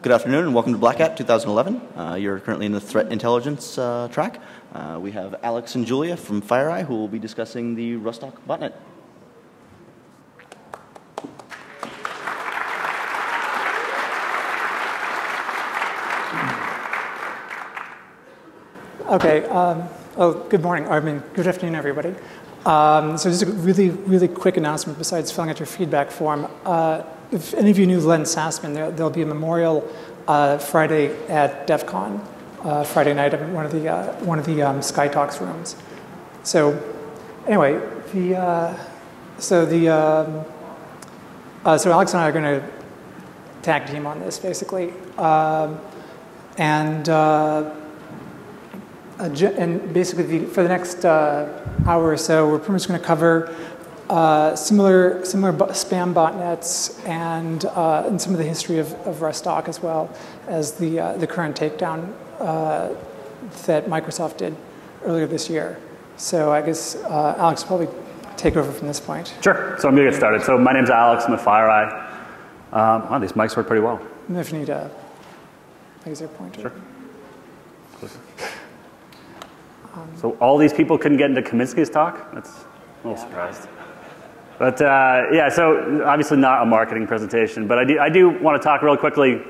Good afternoon and welcome to Black Hat 2011. Uh, you're currently in the threat intelligence uh, track. Uh, we have Alex and Julia from FireEye who will be discussing the Rustock botnet. Okay. Um, oh, good morning. I mean, good afternoon, everybody. Um, so just a really, really quick announcement besides filling out your feedback form. If any of you knew Len Sassaman, there, will be a memorial uh, Friday at DEF CON, uh, Friday night in one of the, uh, one of the um, Sky Talks rooms. So anyway, the, uh, so, the, um, uh, so Alex and I are going to tag team on this, basically. Um, and, uh, and basically, the, for the next hour or so, we're pretty much going to cover uh, similar, similar spam botnets and, uh, and some of the history of, of Rustock as well as the, uh, the current takedown uh, that Microsoft did earlier this year. So I guess uh, Alex will probably take over from this point. Sure. So I'm going to get started. So my name's Alex. I'm a FireEye. Um, wow, these mics work pretty well. And if you need a laser pointer. Sure. Um, so all these people couldn't get into Kaminsky's talk? That's a little yeah. surprised. But uh, yeah, so obviously not a marketing presentation, but I do, I do want to talk real quickly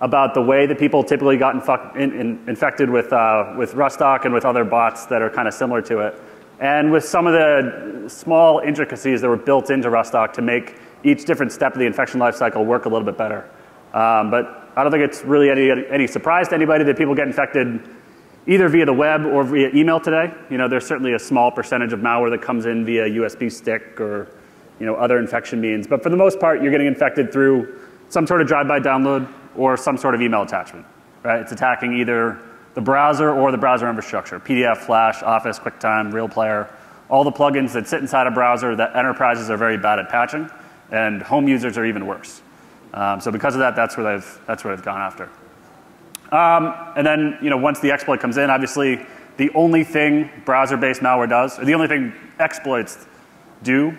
about the way that people typically got in, in, infected with, uh, with Rustock and with other bots that are kind of similar to it. And with some of the small intricacies that were built into Rustock to make each different step of the infection lifecycle work a little bit better. Um, but I don't think it's really any, any surprise to anybody that people get infected either via the web or via email today. You know, there's certainly a small percentage of malware that comes in via USB stick or you know, other infection means. But for the most part, you're getting infected through some sort of drive-by download or some sort of email attachment. Right? It's attacking either the browser or the browser infrastructure, PDF, Flash, Office, QuickTime, RealPlayer, all the plugins that sit inside a browser that enterprises are very bad at patching, and home users are even worse. Um, so because of that, that's where they've, that's where they've gone after. Um, and then, you know, once the exploit comes in, obviously, the only thing browser-based malware does, or the only thing exploits do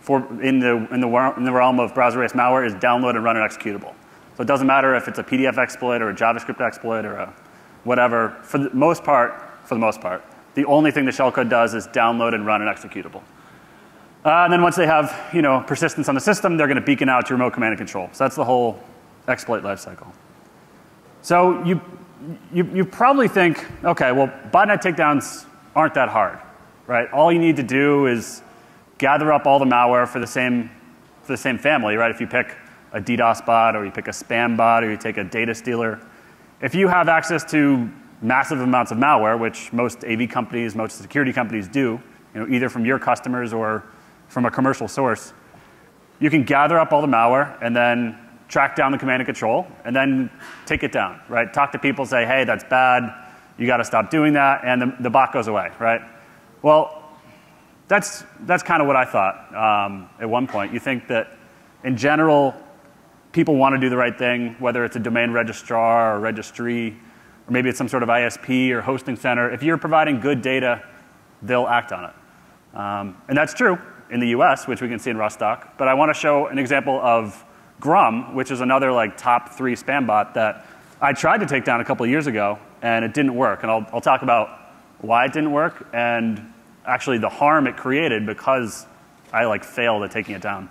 for, in, the, in, the, in the realm of browser-based malware is download and run an executable. So it doesn't matter if it's a PDF exploit or a JavaScript exploit or a whatever. For the most part, for the most part, the only thing the shellcode does is download and run an executable. Uh, and then once they have you know, persistence on the system, they're going to beacon out to remote command and control. So that's the whole exploit lifecycle. So you, you, you probably think, okay, well, botnet takedowns aren't that hard, right? All you need to do is gather up all the malware for the same, for the same family, right? If you pick a DDoS bot or you pick a spam bot or you take a data stealer, if you have access to massive amounts of malware, which most AV companies, most security companies do, you know, either from your customers or from a commercial source, you can gather up all the malware and then track down the command and control and then take it down, right? Talk to people, say, hey, that's bad, you got to stop doing that, and the, the bot goes away, right? Well, that's, that's kind of what I thought um, at one point. You think that in general, people want to do the right thing, whether it's a domain registrar or registry, or maybe it's some sort of ISP or hosting center. If you're providing good data, they'll act on it. Um, and that's true in the US, which we can see in Rustock. But I want to show an example of Grum, which is another like top three spam bot that I tried to take down a couple years ago, and it didn't work. And I'll, I'll talk about why it didn't work and actually the harm it created because I like failed at taking it down.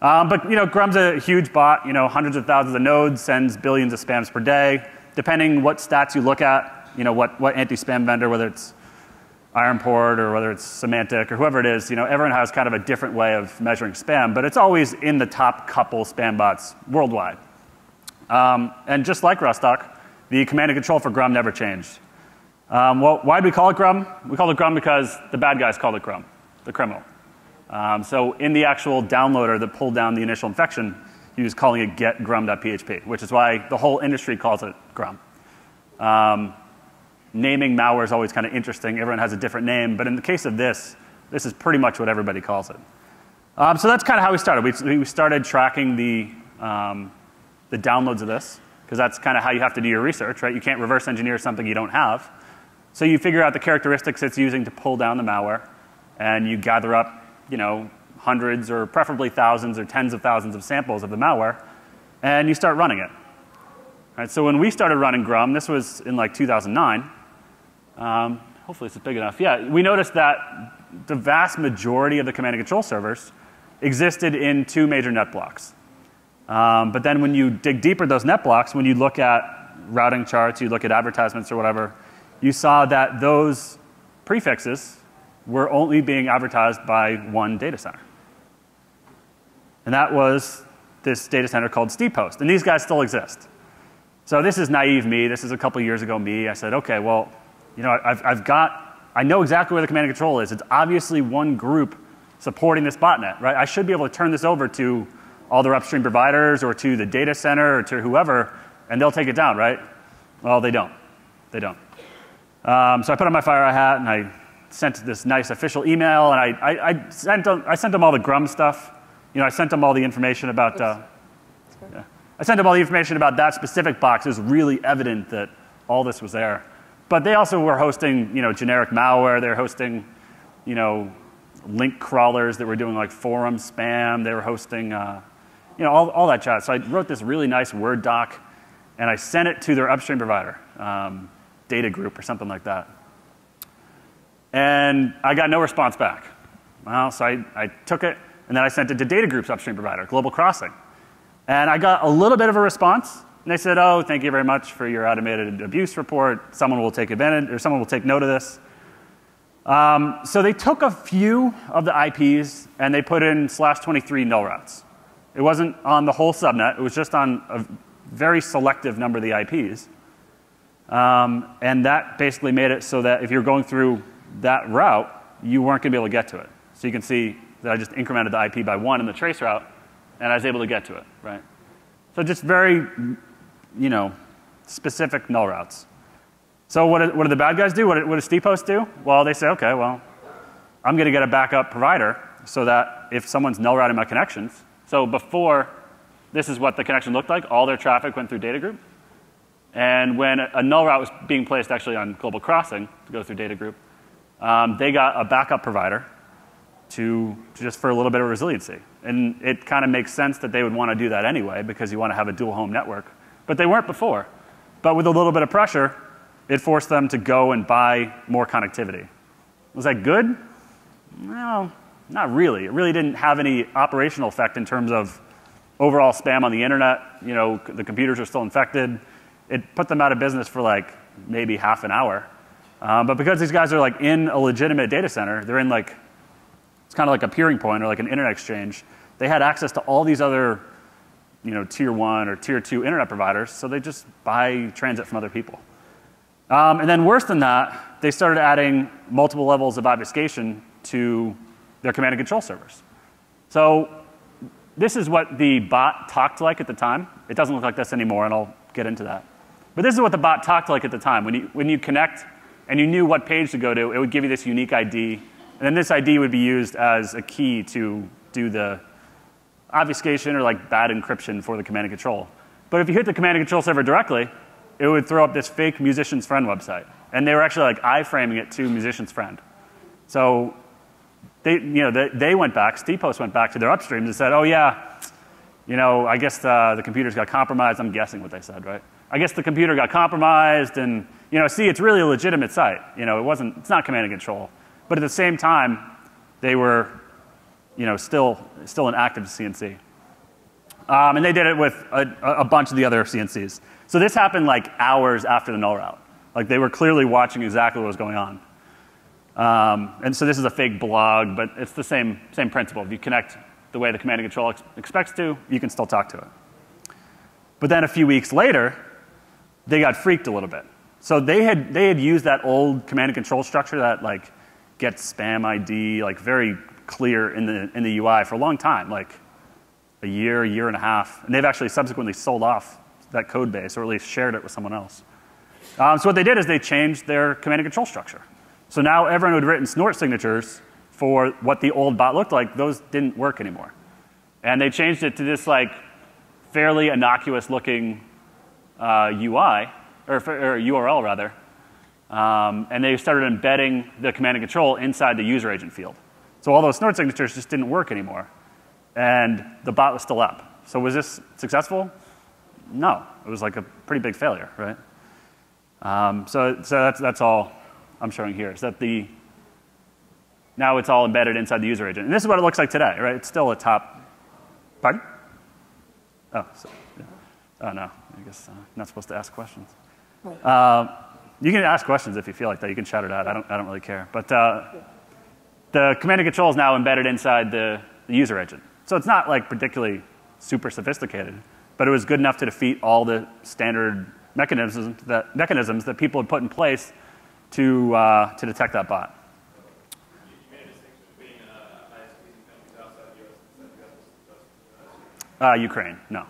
Um, but you know, Grum's a huge bot. You know, hundreds of thousands of nodes, sends billions of spams per day. Depending what stats you look at, you know, what, what anti-spam vendor, whether it's Ironport or whether it's Symantec or whoever it is, you know, everyone has kind of a different way of measuring spam, but it's always in the top couple spam bots worldwide. Um, and just like Rustock, the command and control for Grum never changed. Um, well, why do we call it Grum? We call it Grum because the bad guys called it Grum, the criminal. Um, so in the actual downloader that pulled down the initial infection, he was calling it getgrum.php, which is why the whole industry calls it Grum. Um, naming malware is always kind of interesting. Everyone has a different name, but in the case of this, this is pretty much what everybody calls it. Um, so that's kind of how we started. We, we started tracking the, um, the downloads of this, because that's kind of how you have to do your research, right? You can't reverse engineer something you don't have. So you figure out the characteristics it's using to pull down the malware, and you gather up, you know, hundreds or preferably thousands or tens of thousands of samples of the malware, and you start running it. Right? So when we started running Grum, this was in like 2009. Um, hopefully this is big enough. Yeah, we noticed that the vast majority of the command and control servers existed in two major net blocks. Um, but then when you dig deeper those net blocks, when you look at routing charts, you look at advertisements or whatever, you saw that those prefixes were only being advertised by one data center. And that was this data center called SteepHost. And these guys still exist. So this is naive me. This is a couple years ago me. I said, okay, well, you know, I've, I've got, I know exactly where the command and control is. It's obviously one group supporting this botnet, right? I should be able to turn this over to all their upstream providers or to the data center or to whoever, and they'll take it down, right? Well, they don't. They don't. Um, so I put on my FireEye hat and I sent this nice official email, and I, I, I, sent them, I sent them all the Grum stuff. You know, I sent them all the information about. Uh, yeah. I sent them all the information about that specific box. It was really evident that all this was there. But they also were hosting, you know, generic malware. They were hosting, you know, link crawlers that were doing like forum spam. They were hosting, uh, you know, all, all that chat. So I wrote this really nice Word doc, and I sent it to their upstream provider, um, data group or something like that. And I got no response back. Well, so I, I took it, and then I sent it to data group's upstream provider, Global Crossing. And I got a little bit of a response. And they said, oh, thank you very much for your automated abuse report. Someone will take advantage, or someone will take note of this. Um, so they took a few of the IPs and they put in slash 23 null routes. It wasn't on the whole subnet, it was just on a very selective number of the IPs. Um, and that basically made it so that if you're going through that route, you weren't going to be able to get to it. So you can see that I just incremented the IP by one in the trace route, and I was able to get to it, right? So just very, you know, specific null routes. So what do, what do the bad guys do? What, what does SteepHost do? Well, they say, okay, well, I'm going to get a backup provider so that if someone's null routing my connections, so before, this is what the connection looked like. All their traffic went through data group. And when a null route was being placed actually on global crossing to go through data group, um, they got a backup provider to, to just for a little bit of resiliency. And it kind of makes sense that they would want to do that anyway because you want to have a dual home network. But they weren't before. But with a little bit of pressure, it forced them to go and buy more connectivity. Was that good? No, not really. It really didn't have any operational effect in terms of overall spam on the internet. You know, the computers are still infected. It put them out of business for like maybe half an hour. Um, but because these guys are like in a legitimate data center, they're in like, it's kind of like a peering point or like an internet exchange. They had access to all these other, you know, tier one or tier two internet providers, so they just buy transit from other people. Um, and then worse than that, they started adding multiple levels of obfuscation to their command and control servers. So this is what the bot talked like at the time. It doesn't look like this anymore, and I'll get into that. But this is what the bot talked like at the time. When you, when you connect and you knew what page to go to, it would give you this unique ID. And then this ID would be used as a key to do the obfuscation or like bad encryption for the command and control. But if you hit the command and control server directly, it would throw up this fake musician's friend website. And they were actually like iframing it to musician's friend. So they, you know, they, they went back, SteepHost went back to their upstreams and said, oh yeah, you know, I guess uh, the computers got compromised. I'm guessing what they said, right? I guess the computer got compromised and you know, see, it's really a legitimate site. You know, it wasn't, it's not command and control. But at the same time, they were, you know, still, still an active CNC. Um, and they did it with a, a, bunch of the other CNCs. So this happened like hours after the null route. Like they were clearly watching exactly what was going on. Um, and so this is a fake blog, but it's the same, same principle. If you connect the way the command and control ex expects to, you can still talk to it. But then a few weeks later, they got freaked a little bit. So they had, they had used that old command and control structure that like gets spam ID, like very clear in the, in the UI for a long time, like a year, a year and a half. And they've actually subsequently sold off that code base or at least shared it with someone else. Um, so what they did is they changed their command and control structure. So now everyone who had written snort signatures for what the old bot looked like, those didn't work anymore. And they changed it to this like fairly innocuous looking uh, UI or, or URL rather. Um, and they started embedding the command and control inside the user agent field. So all those snort signatures just didn't work anymore. And the bot was still up. So was this successful? no, it was like a pretty big failure, right? Um, so so that's, that's all I'm showing here, is that the, now it's all embedded inside the user agent. And this is what it looks like today, right? It's still a top, pardon? Oh, oh no, I guess uh, not supposed to ask questions. Uh, you can ask questions if you feel like that. You can shout it out. I don't, I don't really care. But uh, the command and control is now embedded inside the, the user agent. So it's not like particularly super sophisticated, but it was good enough to defeat all the standard mechanisms that, mechanisms that people had put in place to, uh, to detect that bot. Uh, Ukraine, no.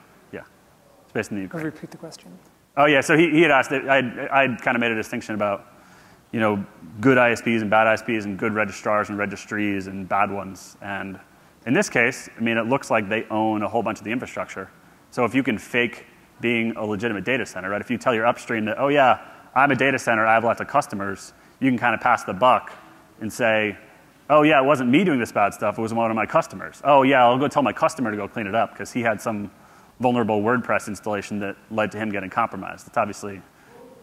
Based in the Ukraine. Repeat the question. Oh, yeah. So he, he had asked, I I'd kind of made a distinction about, you know, good ISPs and bad ISPs and good registrars and registries and bad ones. And in this case, I mean, it looks like they own a whole bunch of the infrastructure. So if you can fake being a legitimate data center, right? If you tell your upstream that, oh, yeah, I'm a data center, I have lots of customers, you can kind of pass the buck and say, oh, yeah, it wasn't me doing this bad stuff, it was one of my customers. Oh, yeah, I'll go tell my customer to go clean it up because he had some vulnerable WordPress installation that led to him getting compromised. It's obviously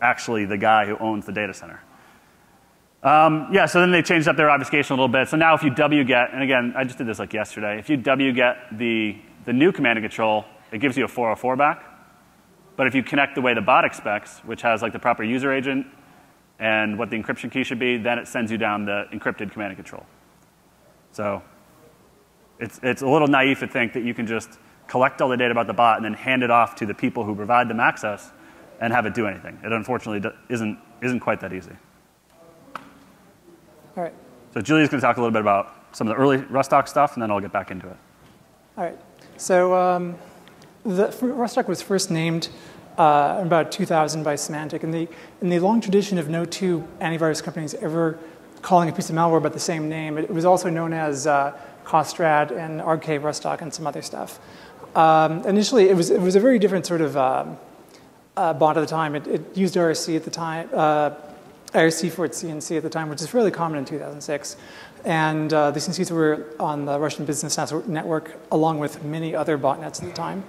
actually the guy who owns the data center. Um, yeah, so then they changed up their obfuscation a little bit. So now if you wget, and again, I just did this like yesterday, if you wget the, the new command and control, it gives you a 404 back. But if you connect the way the bot expects, which has like the proper user agent and what the encryption key should be, then it sends you down the encrypted command and control. So it's, it's a little naive to think that you can just collect all the data about the bot and then hand it off to the people who provide them access and have it do anything. It unfortunately isn't, isn't quite that easy. All right. So Julia's going to talk a little bit about some of the early Rustock stuff, and then I'll get back into it. All right. So um, the, Rustock was first named uh, in about 2000 by Symantec. In the, in the long tradition of no two antivirus companies ever calling a piece of malware by the same name, it was also known as uh, Costrat and RK Rustock and some other stuff. Um, initially, it was, it was a very different sort of um, uh, bot at the time. It, it used IRC at the time, uh, IRC for its CNC at the time, which is fairly common in 2006. And uh, the CNCs were on the Russian Business Network, along with many other botnets at the time.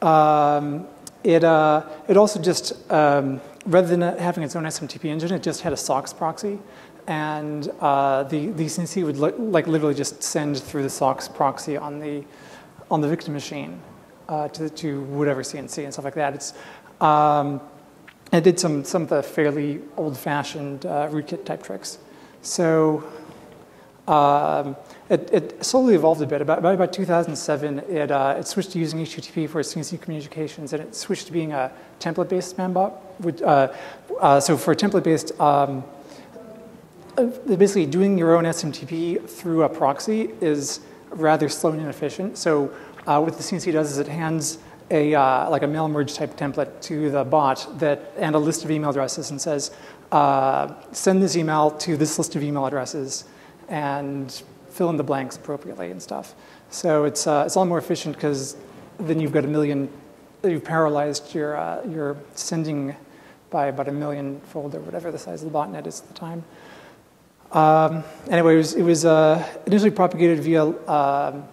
Um, it, uh, it also just, um, rather than having its own SMTP engine, it just had a SOCKS proxy. And uh, the, the CNC would li like literally just send through the SOCKS proxy on the, on the victim machine uh, to, to whatever CNC and stuff like that. It's, um, it did some, some of the fairly old-fashioned uh, rootkit type tricks. So um, it, it, slowly evolved a bit. About, about 2007, it, uh, it switched to using HTTP for its CNC communications, and it switched to being a template-based spam bot. Uh, uh, so for template-based, um, uh, basically doing your own SMTP through a proxy is rather slow and inefficient. So uh, what the CNC does is it hands a uh, like a mail merge type template to the bot that and a list of email addresses and says, send this email to this list of email addresses and fill in the blanks appropriately and stuff. So it's, uh, it's a lot more efficient because then you've got a million, you've paralyzed your, uh, your sending by about a million fold or whatever the size of the botnet is at the time. Um, anyway, it was, it was uh, initially propagated via um,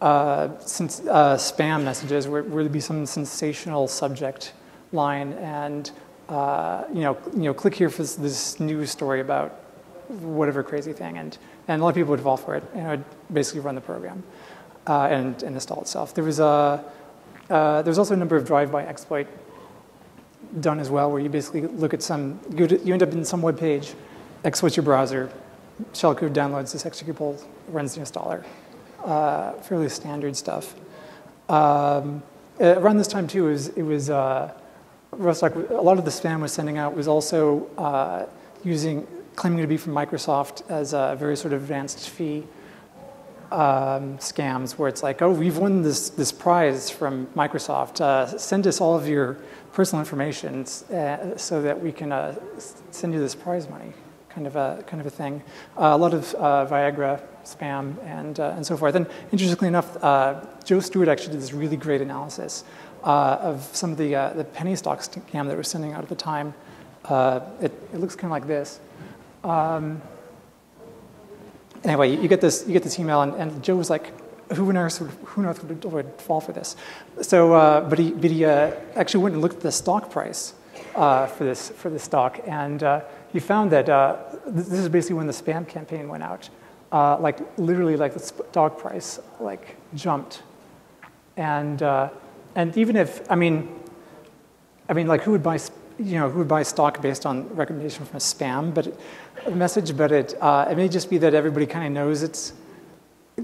uh, since, uh, spam messages where, where there'd be some sensational subject line and uh, you know, you know, click here for this, this news story about whatever crazy thing. And, and a lot of people would fall for it and it would basically run the program uh, and, and, install itself. There was, a, uh, there was also a number of drive-by exploit done as well, where you basically look at some, you end up in some web page, exploits your browser, shellcode downloads this executable, runs the installer. Uh, fairly standard stuff. Um, around this time too, it was, it was uh, Rustock, a lot of the spam was sending out was also uh, using claiming to be from Microsoft as a very sort of advanced fee um, scams where it's like, oh, we've won this, this prize from Microsoft. Uh, send us all of your personal information uh, so that we can uh, send you this prize money, kind of a, kind of a thing. Uh, a lot of uh, Viagra spam and, uh, and so forth. And interestingly enough, Joe Stewart actually did this really great analysis of some of the, the penny stock scam that was sending out at the time. It, it looks kind of like this. Um, anyway, you get this, you get this email, and, and Joe was like, who earth would, who would fall for this? So, uh, but he, but he uh, actually went and looked at the stock price uh, for this for the stock, and uh, he found that uh, this is basically when the spam campaign went out. Uh, like literally, like the stock price like jumped, and and even if I mean, I mean, like who would buy you know who would buy stock based on recommendation from a spam, but a message, but it it may just be that everybody kind of knows it's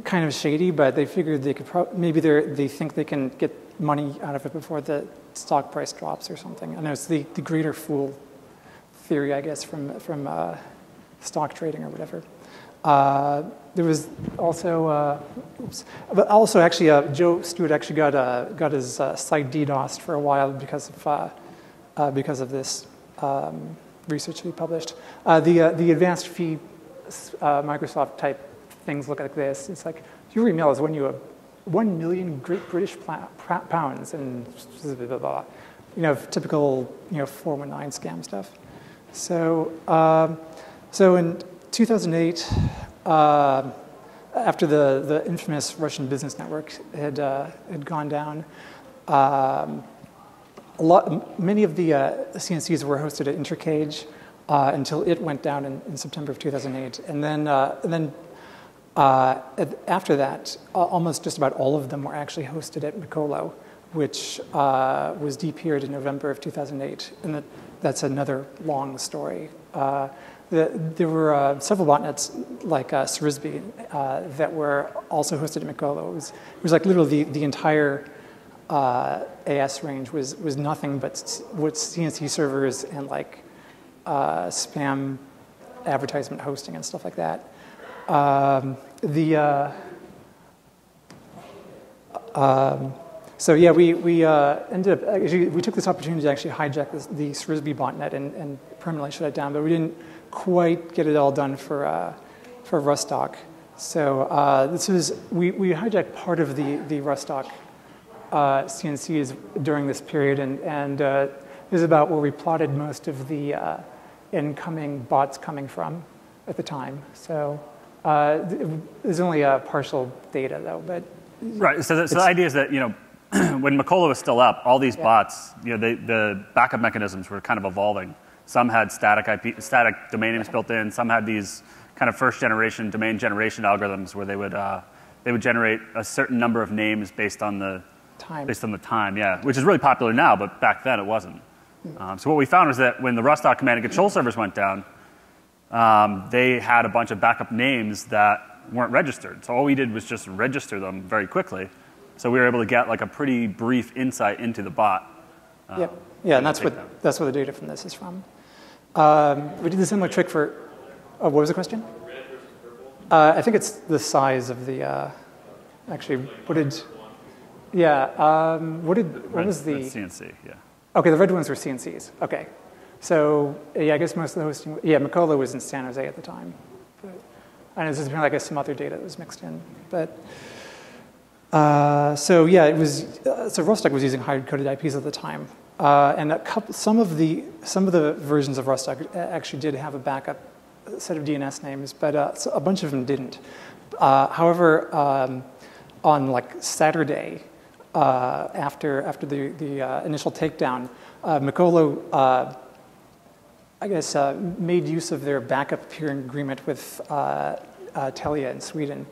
kind of shady, but they figured they could maybe they think they can get money out of it before the stock price drops or something. I know it's the, the greater fool theory, I guess, from from uh, stock trading or whatever. Uh, there was also, uh, oops, but also actually, uh, Joe Stewart actually got uh, got his uh, site DDoSed for a while because of because of this um, research he published. the the advanced fee Microsoft type things look like this. It's like your email is when you one million Great British pounds and blah, blah, blah, you know, typical you know 419 scam stuff. So, um, so in 2008, uh, after the, the infamous Russian business network had, uh, had gone down, um, a lot, many of the uh, CNCs were hosted at Intercage uh, until it went down in, in, September of 2008. And then, uh, and then uh, after that, almost just about all of them were actually hosted at McColo, which uh, was depeered in November of 2008. And that, that's another long story. Uh, the, there were uh, several botnets like uh, uh, that were also hosted at McColo. It was, it was like literally the, the entire AS range was, was nothing but what CNC servers and like spam advertisement hosting and stuff like that. Um, the uh, um, so yeah, we, we uh, ended up, actually, we took this opportunity to actually hijack this, the Srizbi botnet and, and permanently shut it down, but we didn't quite get it all done for, uh, for Rustock. So uh, this was, we, we hijacked part of the, the Rustock uh, CNCs during this period, and, and uh, this is about where we plotted most of the uh, incoming bots coming from at the time. So uh, there's only a partial data though, but right. So the, so the idea is that you know when McColo was still up, all these yeah. bots, you know, they, the backup mechanisms were kind of evolving. Some had static IP, static domain names built in. Some had these kind of first generation domain generation algorithms where they would uh, they would generate a certain number of names based on the time. Based on the time, yeah, which is really popular now, but back then it wasn't. Hmm. Um, so what we found was that when the Rustock command and control servers went down, um, they had a bunch of backup names that weren't registered. So all we did was just register them very quickly. So we were able to get like a pretty brief insight into the bot. Um, yep. Yeah, and that's what, that's where the data from this is from. Um, we did the similar trick for, oh, what was the question? Uh, I think it's the size of the, uh, actually, what did, yeah, um, what did, what was the? CNC, yeah. Okay, the red ones were CNCs, okay. So yeah, I guess most of the hosting, yeah, McColo was in San Jose at the time. But, and there's been like some other data that was mixed in. But uh, so yeah, it was, uh, so Rustock was using hard-coded IPs at the time. Uh, and couple, some, of the, some of the versions of Rustock actually did have a backup set of DNS names, but uh, so a bunch of them didn't. Uh, however, um, on like Saturday, uh, after, after the, the initial takedown, Mikolo I guess, uh, made use of their backup peering agreement with uh, uh, Telia in Sweden.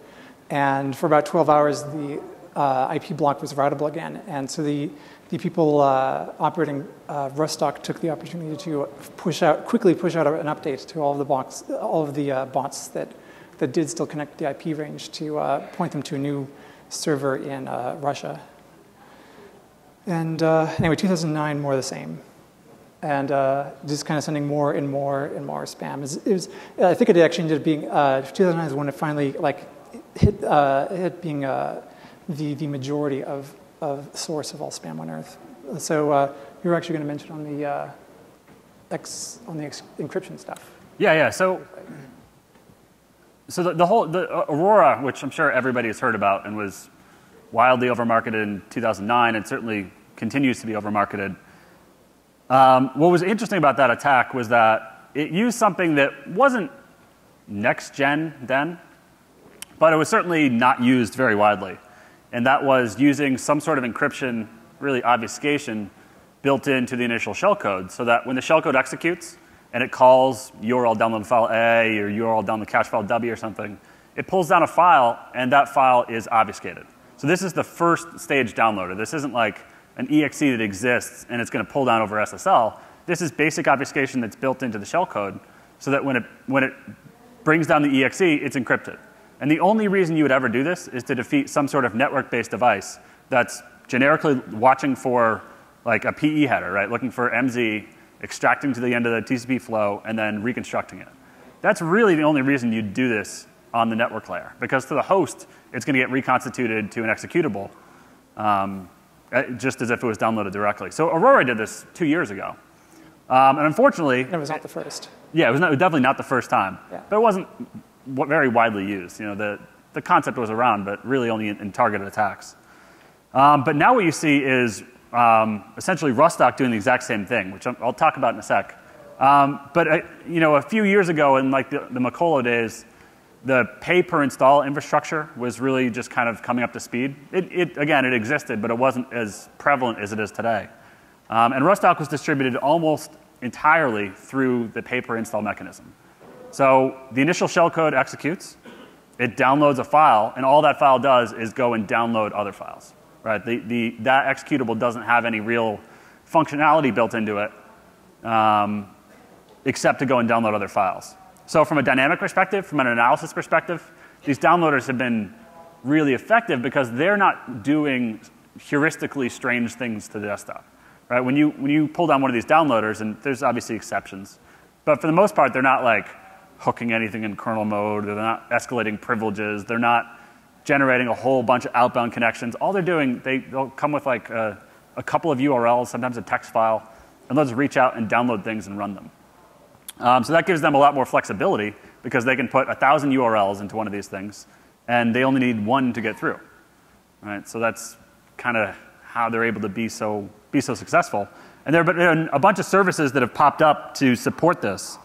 And for about 12 hours, the uh, IP block was routable again. And so the, the people uh, operating uh, Rustock took the opportunity to push out, quickly push out an update to all of the, box, all of the bots that, that did still connect the IP range to point them to a new server in Russia. And anyway, 2009, more the same and uh, just kind of sending more and more and more spam. It was, I think it actually ended up being uh, 2009 is when it finally like hit uh, hit being uh, the the majority of of source of all spam on Earth. So uh, you were actually going to mention on the uh, X on the ex- encryption stuff. Yeah, yeah. So. So the, the whole the Aurora, which I'm sure everybody has heard about, and was wildly overmarketed in 2009, and certainly continues to be overmarketed um, what was interesting about that attack was that it used something that wasn't next gen then, but it was certainly not used very widely. And that was using some sort of encryption, really obfuscation, built into the initial shellcode so that when the shellcode executes and it calls URL download file A or URL download cache file W or something, it pulls down a file and that file is obfuscated. So this is the first stage downloader. This isn't like an exe that exists and it's going to pull down over SSL. This is basic obfuscation that's built into the shellcode so that when it, when it brings down the exe, it's encrypted. And the only reason you would ever do this is to defeat some sort of network-based device that's generically watching for like a PE header, right? Looking for MZ, extracting to the end of the TCP flow, and then reconstructing it. That's really the only reason you'd do this on the network layer, because to the host, it's going to get reconstituted to an executable, um, just as if it was downloaded directly. So Aurora did this two years ago. Um, and unfortunately, it was not the first. Yeah, it was, not, it was definitely not the first time, yeah. but it wasn't very widely used. You know, the, the concept was around, but really only in, in targeted attacks. Um, but now what you see is um, essentially Rustock doing the exact same thing, which I'll talk about in a sec. Um, but uh, you know, a few years ago, in like the, the days, the pay per install infrastructure was really just kind of coming up to speed. It, it again, it existed, but it wasn't as prevalent as it is today. Um, and Rustock was distributed almost entirely through the pay per install mechanism. So the initial shellcode executes, it downloads a file, and all that file does is go and download other files. Right? The, the, that executable doesn't have any real functionality built into it, um, except to go and download other files. So from a dynamic perspective, from an analysis perspective, these downloaders have been really effective because they're not doing heuristically strange things to the desktop. Right? When you, when you pull down one of these downloaders, and there's obviously exceptions, but for the most part, they're not like hooking anything in kernel mode, they're not escalating privileges, they're not generating a whole bunch of outbound connections. All they're doing, they, they'll come with like a, a couple of URLs, sometimes a text file, and they'll just reach out and download things and run them. Um, so that gives them a lot more flexibility because they can put a thousand URLs into one of these things, and they only need one to get through. Right? So that's kind of how they're able to be so be so successful. And there have been a bunch of services that have popped up to support this.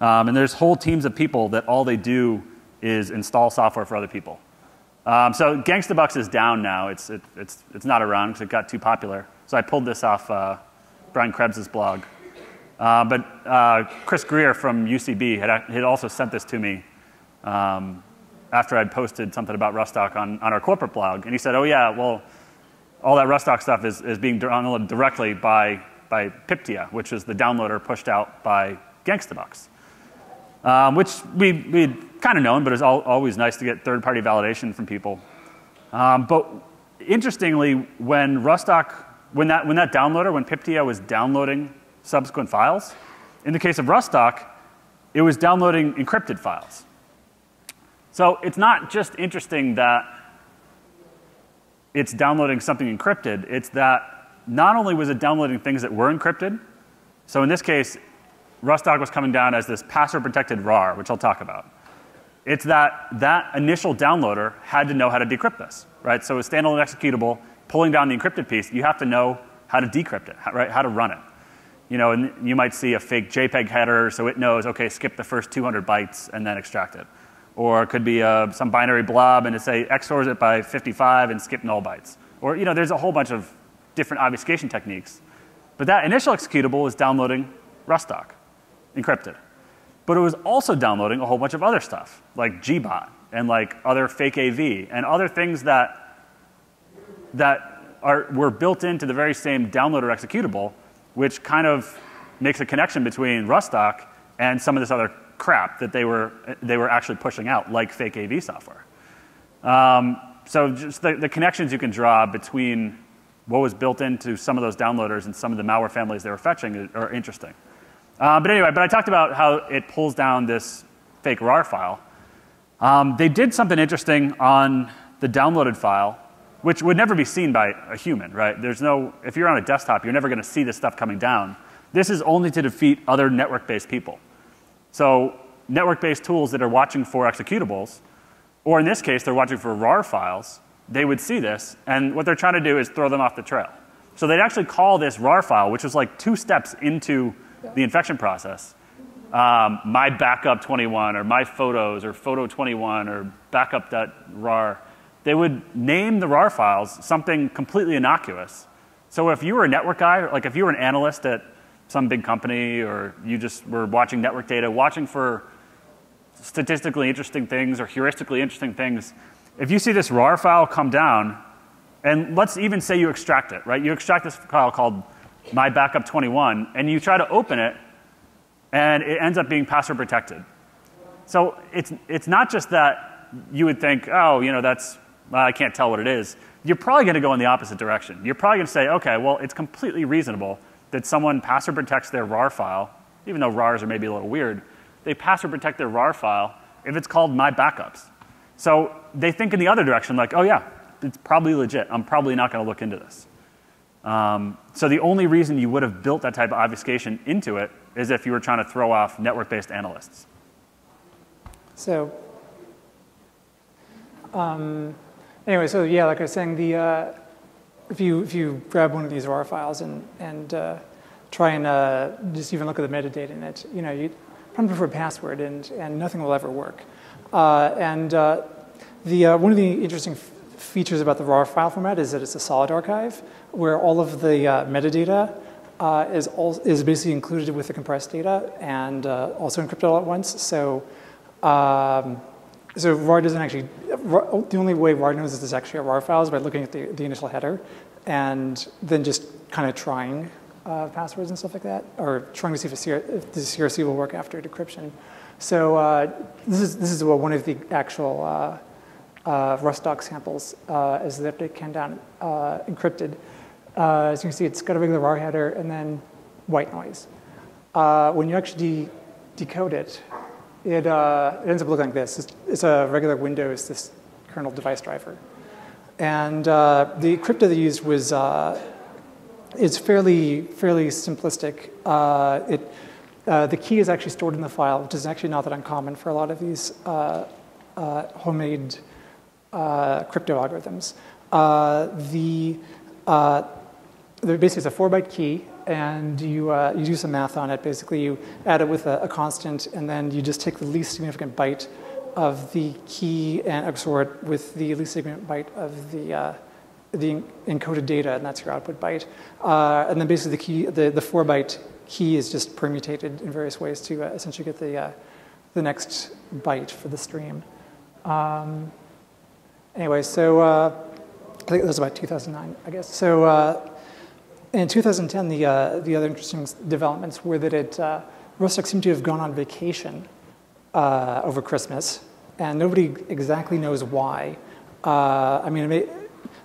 Um, and there's whole teams of people that all they do is install software for other people. Um, so Gangstabucks is down now. It's, it, it's, it's not around because it got too popular. So I pulled this off uh, Brian Krebs's blog. Uh, but uh, Chris Grier from UCB had, had also sent this to me um, after I'd posted something about Rustock on, on our corporate blog. And he said, oh, yeah, well, all that Rustock stuff is, is being downloaded directly by, by Piptia, which is the downloader pushed out by Gangstabucks, um, which we, we'd kind of known, but it's always nice to get third party validation from people. Um, but interestingly, when Rustock, when that, when that downloader, when Piptia was downloading subsequent files. In the case of Rustock, it was downloading encrypted files. So it's not just interesting that it's downloading something encrypted, it's that not only was it downloading things that were encrypted, so in this case, Rustock was coming down as this password protected RAR, which I'll talk about. It's that that initial downloader had to know how to decrypt this, right? So a standalone executable, pulling down the encrypted piece, you have to know how to decrypt it, right? How to run it you know, and you might see a fake JPEG header, so it knows, okay, skip the first 200 bytes and then extract it. Or it could be uh, some binary blob and it say XORs it by 55 and skip null bytes. Or, you know, there's a whole bunch of different obfuscation techniques. But that initial executable is downloading Rustock, encrypted. But it was also downloading a whole bunch of other stuff, like gbot and like other fake AV and other things that, that are, were built into the very same downloader executable which kind of makes a connection between Rustock and some of this other crap that they were, they were actually pushing out, like fake AV software. Um, so just the, the, connections you can draw between what was built into some of those downloaders and some of the malware families they were fetching are interesting. Uh, but anyway, but I talked about how it pulls down this fake RAR file. Um, they did something interesting on the downloaded file which would never be seen by a human, right? There's no, if you're on a desktop, you're never going to see this stuff coming down. This is only to defeat other network based people. So, network based tools that are watching for executables, or in this case, they're watching for RAR files, they would see this, and what they're trying to do is throw them off the trail. So, they'd actually call this RAR file, which was like two steps into the infection process. um, my backup 21 or my photos or photo 21 or backup.rar, they would name the RAR files something completely innocuous. So if you were a network guy, like if you were an analyst at some big company or you just were watching network data, watching for statistically interesting things or heuristically interesting things, if you see this RAR file come down, and let's even say you extract it, right? You extract this file called my backup 21, and you try to open it, and it ends up being password protected. So it's, it's not just that you would think, oh, you know, that's, I can't tell what it is. You're probably going to go in the opposite direction. You're probably going to say, okay, well, it's completely reasonable that someone password protects their RAR file, even though RARs are maybe a little weird, they password protect their RAR file if it's called my backups. So they think in the other direction, like, oh yeah, it's probably legit. I'm probably not going to look into this. Um, so the only reason you would have built that type of obfuscation into it is if you were trying to throw off network-based analysts. So um, anyway, so yeah, like I was saying, the uh, if you if you grab one of these RAR files and and uh, try and uh, just even look at the metadata in it, you know, you prompt for a password and and nothing will ever work. Uh, and uh, the uh, one of the interesting features about the RAR file format is that it's a solid archive where all of the metadata is all, is basically included with the compressed data and also encrypted all at once. So um, so RAR doesn't actually, the only way RAR knows this is actually a RAR file is by looking at the, the initial header and then just kind of trying uh, passwords and stuff like that, or trying to see if, CR, if the CRC will work after decryption. So uh, this is this is one of the actual uh, uh Rustock samples uh, as the update came down uh, encrypted. as you can see, it's got a regular RAR header and then white noise. when you actually de decode it, it, uh, it ends up looking like this. It's, it's, a regular Windows, this kernel device driver. And uh, the crypto they used was, uh, it's fairly, fairly simplistic. Uh, it, uh, the key is actually stored in the file, which is actually not that uncommon for a lot of these homemade crypto algorithms. the, basically, it's a four byte key, and you, uh, you do some math on it. Basically, you add it with a, a, constant, and then you just take the least significant byte of the key and XOR it with the least significant byte of the, uh, the encoded data, and that's your output byte. Uh, and then basically the key, the, the four byte key is just permutated in various ways to uh, essentially get the, uh, the next byte for the stream. Um, anyway, so uh, I think that was about 2009, I guess. So in 2010, the, uh, the other interesting developments were that it, uh, Rustock seemed to have gone on vacation uh, over Christmas, and nobody exactly knows why. Uh, I mean,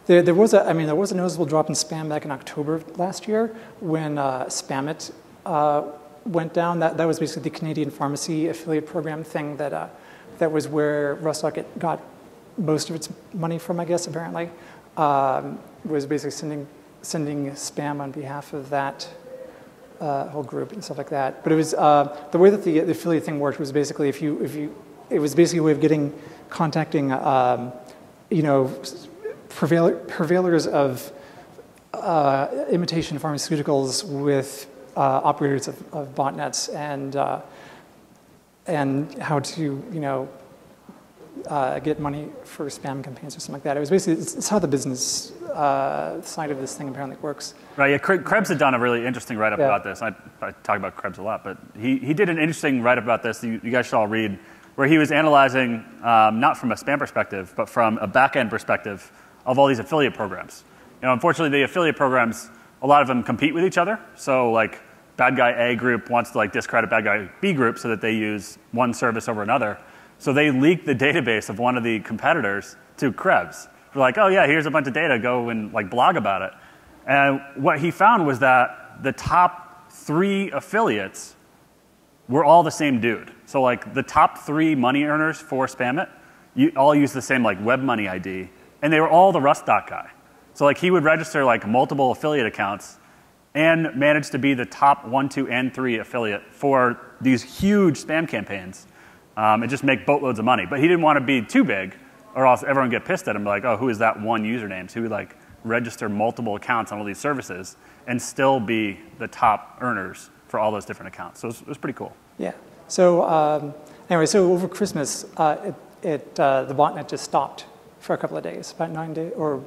there, there, was a, I mean, there was a noticeable drop in spam back in October last year when uh, Spamit uh, went down. That, that was basically the Canadian pharmacy affiliate program thing that, that was where Rustock got most of its money from, I guess, apparently. Um, was basically sending sending spam on behalf of that uh, whole group and stuff like that. But it was uh, the way that the, the, affiliate thing worked was basically if you if you it was basically a way of getting contacting um, you know purveyor, purveyors of uh, imitation pharmaceuticals with uh, operators of, of, botnets and uh, and how to you know uh, get money for spam campaigns or something like that. It was basically it's, it's how the business uh, side of this thing apparently works. Right. Yeah. Krebs had done a really interesting write up yeah. about this. I, I, talk about Krebs a lot, but he, he did an interesting write up about this. You, you, guys should all read, where he was analyzing um, not from a spam perspective, but from a back end perspective of all these affiliate programs. You know, unfortunately, the affiliate programs, a lot of them compete with each other. So like bad guy A group wants to like discredit bad guy B group so that they use one service over another. So they leaked the database of one of the competitors to Krebs. They're like, oh yeah, here's a bunch of data, go and like blog about it. And what he found was that the top three affiliates were all the same dude. So like the top three money earners for Spamit, you all use the same like web money ID, and they were all the Rustock guy. So like he would register like multiple affiliate accounts and manage to be the top one, two, and three affiliate for these huge spam campaigns um, and just make boatloads of money. But he didn't want to be too big, or else everyone would get pissed at him, like, oh, who is that one username? So he would like register multiple accounts on all these services and still be the top earners for all those different accounts. So it was, it was pretty cool. Yeah. So um, anyway, so over Christmas, uh, it, it uh, the botnet just stopped for a couple of days, about nine days, or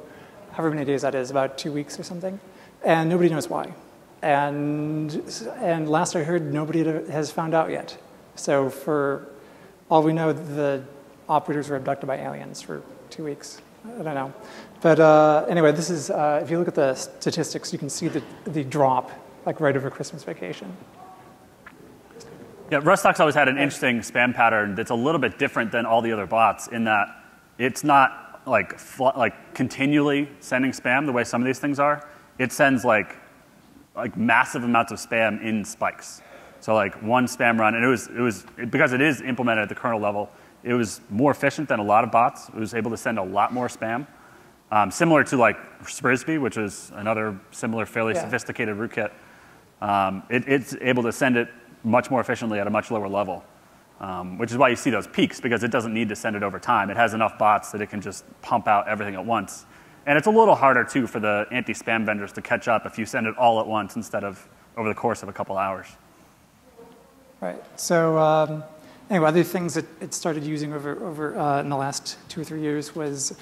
however many days that is, about two weeks or something, and nobody knows why. And, and last I heard, nobody has found out yet. So for all we know, the operators were abducted by aliens for two weeks. I don't know. But uh, anyway, this is, uh, if you look at the statistics, you can see the, the drop, like right over Christmas vacation. Yeah, Rustock's always had an interesting spam pattern that's a little bit different than all the other bots in that it's not like, like continually sending spam the way some of these things are. It sends like, like massive amounts of spam in spikes. So like one spam run, and it was, it was because it is implemented at the kernel level, it was more efficient than a lot of bots. It was able to send a lot more spam. Um, similar to like Srizbi, which is another similar fairly yeah. sophisticated rootkit. Um, it, it's able to send it much more efficiently at a much lower level, um, which is why you see those peaks because it doesn't need to send it over time. It has enough bots that it can just pump out everything at once. And it's a little harder too for the anti-spam vendors to catch up if you send it all at once instead of over the course of a couple hours. Right. So um, anyway, other things that it started using over, over uh, in the last two or three years was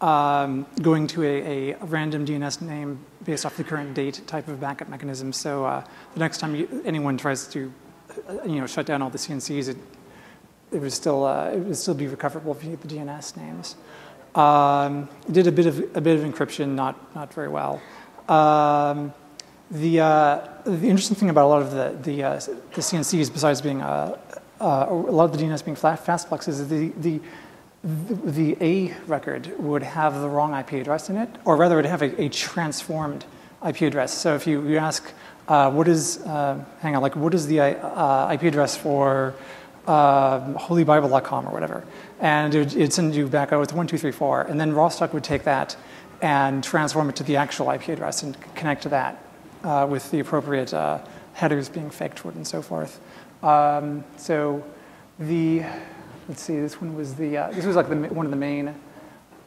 um, going to a, a, random DNS name based off the current date type of backup mechanism. So uh, the next time you, anyone tries to, uh, you know, shut down all the CNCs, it, it would still uh, it would still be recoverable via the DNS names. Um, did a bit of a bit of encryption, not not very well. Um, the, uh, the interesting thing about a lot of the the, uh, the CNCs, besides being uh, a lot of the DNS being fast fluxes, is the the the, A record would have the wrong IP address in it, or rather, it would have a, a transformed IP address. So if you, you ask, uh, what is, uh, hang on, like, what is the uh, IP address for uh, holybible.com or whatever? And it would send you back, oh, it's 1234. And then Rustock would take that and transform it to the actual IP address and connect to that uh, with the appropriate uh, headers being faked to it and so forth. Um, so the let's see, this one was the, uh, this was like the, one of the main,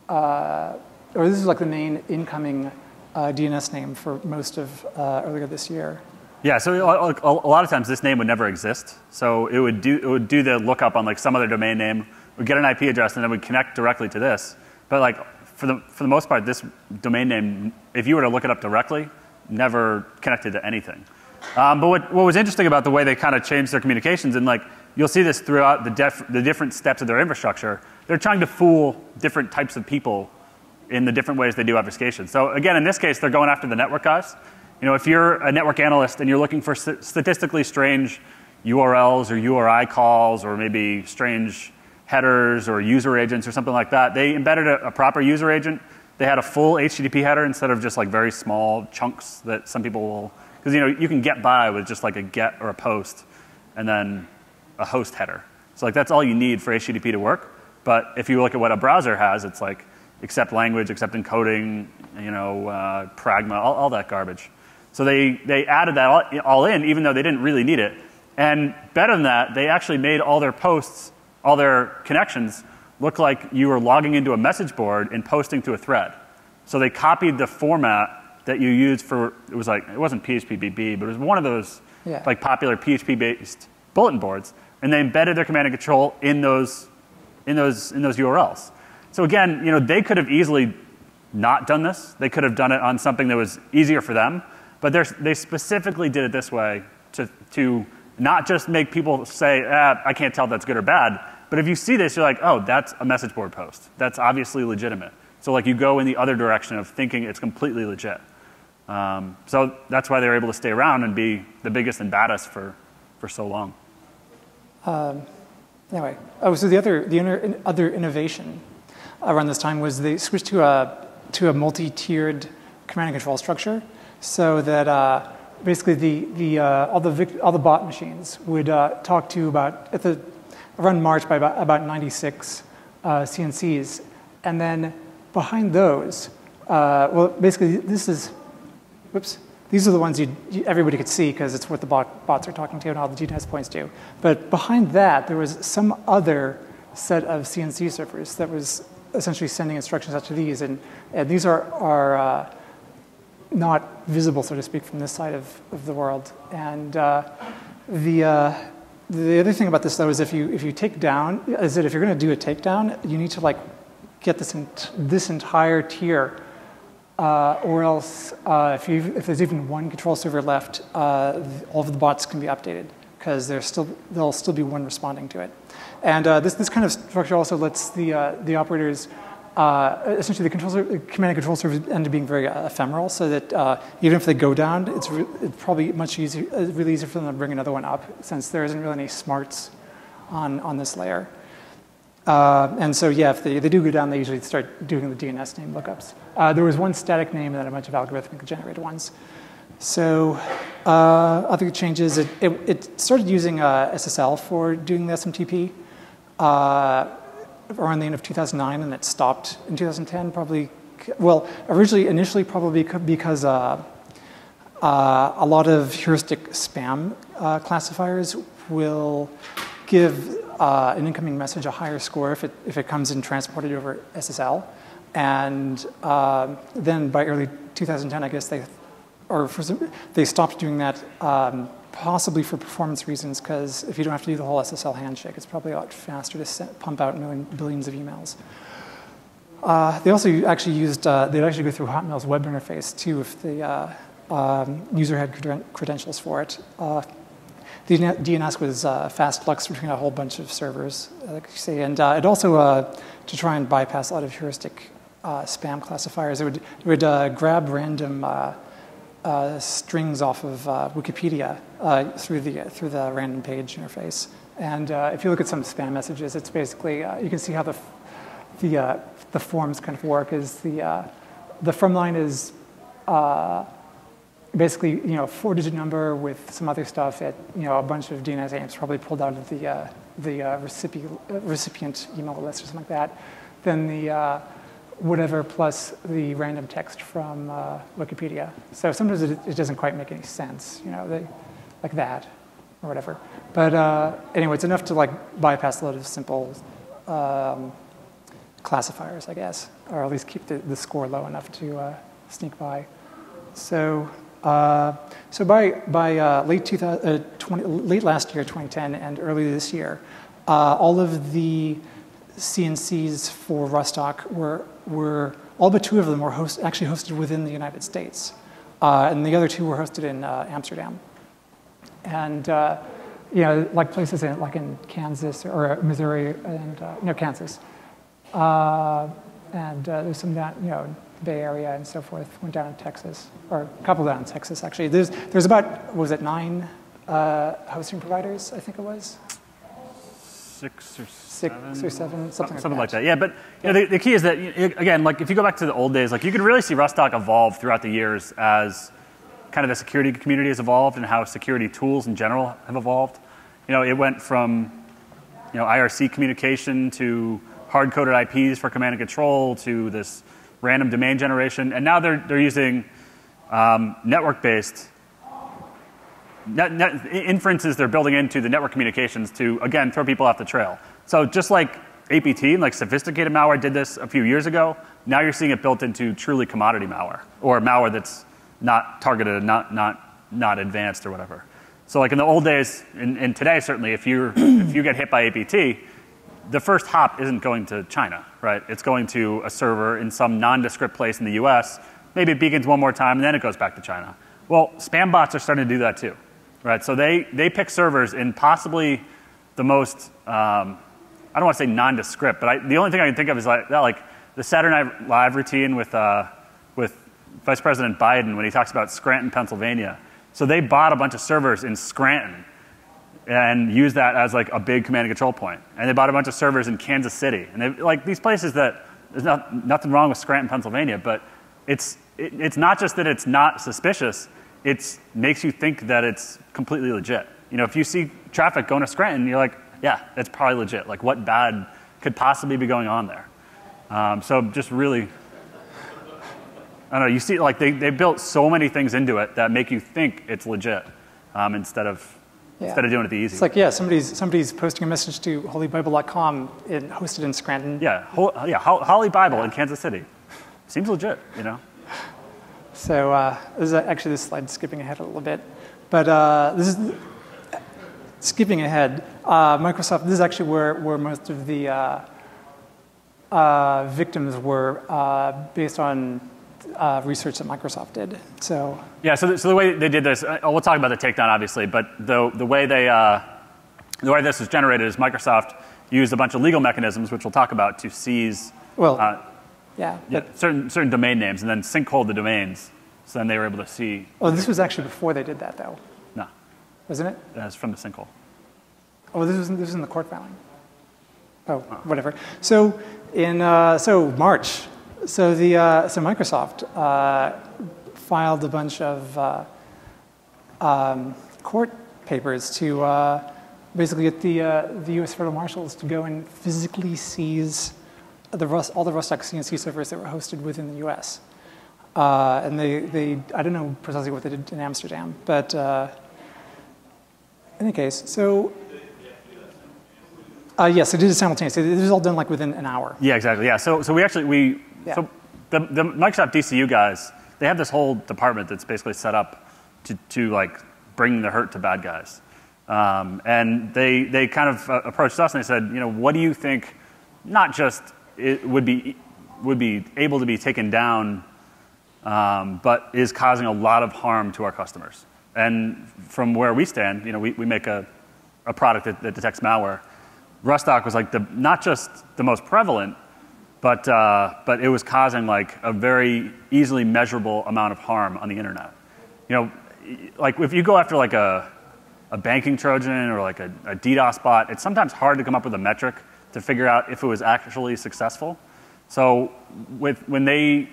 uh, or this is like the main incoming uh, DNS name for most of uh, earlier this year. Yeah, so a, a, lot of times this name would never exist. So it would do, it would do the lookup on like some other domain name, would get an IP address, and then would connect directly to this. But like for the, for the most part, this domain name, if you were to look it up directly, never connected to anything. Um, but what, what was interesting about the way they kind of changed their communications and like You'll see this throughout the, the different steps of their infrastructure. They're trying to fool different types of people in the different ways they do obfuscation. So again, in this case, they're going after the network guys. You know, if you're a network analyst and you're looking for st- statistically strange URLs or URI calls or maybe strange headers or user agents or something like that, they embedded a, a proper user agent. They had a full HTTP header instead of just like very small chunks that some people will, because you know you can get by with just like a get or a post, and then a host header. So like that's all you need for HTTP to work. But if you look at what a browser has, it's like accept language, accept encoding, you know, uh, pragma, all, all, that garbage. So they, they added that all, all in, even though they didn't really need it. And better than that, they actually made all their posts, all their connections, look like you were logging into a message board and posting to a thread. So they copied the format that you used for, it was like, it wasn't PHPBB, but it was one of those yeah. like popular PHP-based bulletin boards and they embedded their command and control in those, in those, in those URLs. So again, you know, they could have easily not done this. They could have done it on something that was easier for them, but they specifically did it this way to, to not just make people say, ah, I can't tell if that's good or bad, but if you see this, you're like, oh, that's a message board post. That's obviously legitimate. So like you go in the other direction of thinking it's completely legit. Um, so that's why they were able to stay around and be the biggest and baddest for, for so long. Um, anyway, oh, so the other, the other innovation around this time was they switched to a, to a multi-tiered command and control structure so that uh, basically the, the, uh, all, the all the bot machines would uh, talk to about, at the, around March by about, about 96 uh, CNCs. And then behind those, uh, well, basically this is, whoops, these are the ones you, everybody could see because it's what the bot, bots are talking to and all the DNS points do. But behind that, there was some other set of CNC servers that was essentially sending instructions out to these. And, and these are, are uh, not visible, so to speak, from this side of, of the world. And uh, the, uh, the other thing about this though is if you if you take down is that if you're going to do a takedown, you need to like get this this entire tier, uh, or else uh, if you if there's even one control server left, uh, all of the bots can be updated because there's still there'll still be one responding to it, and uh, this this kind of structure also lets the uh, the operators. Uh, essentially, the control command and control servers end up being very ephemeral, so that even if they go down, it's, re- it's probably much easier, really easier for them to bring another one up, since there isn't really any smarts on, on this layer. Uh, and so, yeah, if they, they do go down, they usually start doing the DNS name lookups. Uh, there was one static name and then a bunch of algorithmically generated ones. So, uh, other changes, it, it, it started using uh, SSL for doing the SMTP uh, around the end of 2009, and it stopped in 2010, probably, well, originally, initially, probably because uh, a lot of heuristic spam classifiers will give uh, an incoming message a higher score if it, if it comes in transported over SSL. And uh, then by early 2010, I guess they, or some, they stopped doing that, um, possibly for performance reasons, because if you don't have to do the whole SSL handshake, it's probably a lot faster to send, pump out million, billions of emails. Uh, they also actually used, uh, they'd actually go through Hotmail's web interface too if the uh, um, user had creden- credentials for it. Uh, the DNS was uh, fast flux between a whole bunch of servers, uh, like you say, and it also to try and bypass a lot of heuristic spam classifiers. It would, it would grab random strings off of Wikipedia through the through the random page interface. And if you look at some spam messages, it's basically you can see how the the the forms kind of work. Is the the from line is basically, you know, four-digit number with some other stuff at, you know, a bunch of DNS names probably pulled out of the, uh, the uh, recipient, uh, recipient email list or something like that. Then the uh, whatever plus the random text from uh, Wikipedia. So sometimes it, it, doesn't quite make any sense, you know, they, like that or whatever. But uh, anyway, it's enough to like bypass a lot of simple um, classifiers, I guess, or at least keep the, the score low enough to sneak by. So uh, so by, by uh, late, 2000, uh, 20, late last year, 2010, and early this year, uh, all of the CNCs for Rustock were, were all but two of them were host, actually hosted within the United States, uh, and the other two were hosted in uh, Amsterdam. And uh, you know, like places in, like in Kansas or Missouri and uh, no Kansas, and there's some that you know Bay Area and so forth, went down in Texas, or a couple down in Texas actually. There's, there's about, was it nine uh, hosting providers, I think it was? Six or Six seven. or seven, something, something like that. Yeah, but you know, the, the, key is that, again, like if you go back to the old days, like you could really see Rustock evolve throughout the years as kind of the security community has evolved and how security tools in general have evolved. You know, it went from, you know, IRC communication to hard-coded IPs for command and control to this random domain generation, and now they're, they're using um, network-based net, net, inferences they're building into the network communications to, again, throw people off the trail. So just like APT, like sophisticated malware did this a few years ago, now you're seeing it built into truly commodity malware, or malware that's not targeted, not, not, not advanced or whatever. So like in the old days, and, and today certainly, if, you if you get hit by APT, the first hop isn't going to China, right? It's going to a server in some nondescript place in the US. Maybe it beacons one more time and then it goes back to China. Well, spam bots are starting to do that too, right? So they, they pick servers in possibly the most, um, I don't want to say nondescript, but I, the only thing I can think of is like, that, like the Saturday Night Live routine with, uh, with Vice President Biden when he talks about Scranton, Pennsylvania. So they bought a bunch of servers in Scranton and use that as like a big command and control point. And they bought a bunch of servers in Kansas City. And they, like these places that there's not, nothing wrong with Scranton, Pennsylvania, but it's, it, it's not just that it's not suspicious, it makes you think that it's completely legit. You know, if you see traffic going to Scranton, you're like, yeah, that's probably legit. Like, what bad could possibly be going on there? Um, so just really, I don't know, you see, like, they, they built so many things into it that make you think it's legit um, instead of yeah. instead of doing it the easy. It's like, yeah, somebody's, somebody's posting a message to holybible.com in, hosted in Scranton. Yeah, Ho- yeah Holly Bible yeah. in Kansas City. Seems legit, you know? So uh, this is actually this slide skipping ahead a little bit. But uh, this is, skipping ahead, uh, Microsoft, this is actually where, where most of the uh, uh, victims were uh, based on uh, research that Microsoft did. So yeah, so the, so the way they did this, uh, we'll talk about the takedown obviously, but the the way they the way this was generated is Microsoft used a bunch of legal mechanisms, which we'll talk about, to seize well, yeah, yeah certain certain domain names and then sinkhole the domains. So then they were able to see. Oh, this was actually before they did that, though. No, wasn't it? That's from the sinkhole. Oh, this was this was in the court filing. Oh, whatever. So in uh, so March, so the uh, so Microsoft uh, filed a bunch of uh, um, court papers to uh, basically get the uh, the U.S. federal marshals to go and physically seize the Rust, all the Rustock CNC servers that were hosted within the U.S. and they, they I don't know precisely what they did in Amsterdam, but in any case, so uh, yes, it simultaneously. This is all done like within an hour. Yeah, exactly. Yeah. So, so we actually we yeah. so the, the Microsoft DCU guys they have this whole department that's basically set up to to like bring the hurt to bad guys, um, and they they kind of uh, approached us and they said, you know, what do you think? Not just it would be would be able to be taken down, um, but is causing a lot of harm to our customers. And from where we stand, you know, we, we make a, a product that, that detects malware Rustock was like the, not just the most prevalent, but, uh, but it was causing like a very easily measurable amount of harm on the internet. You know, like if you go after like a, a banking Trojan or like a, a DDoS bot, it's sometimes hard to come up with a metric to figure out if it was actually successful. So with, when they,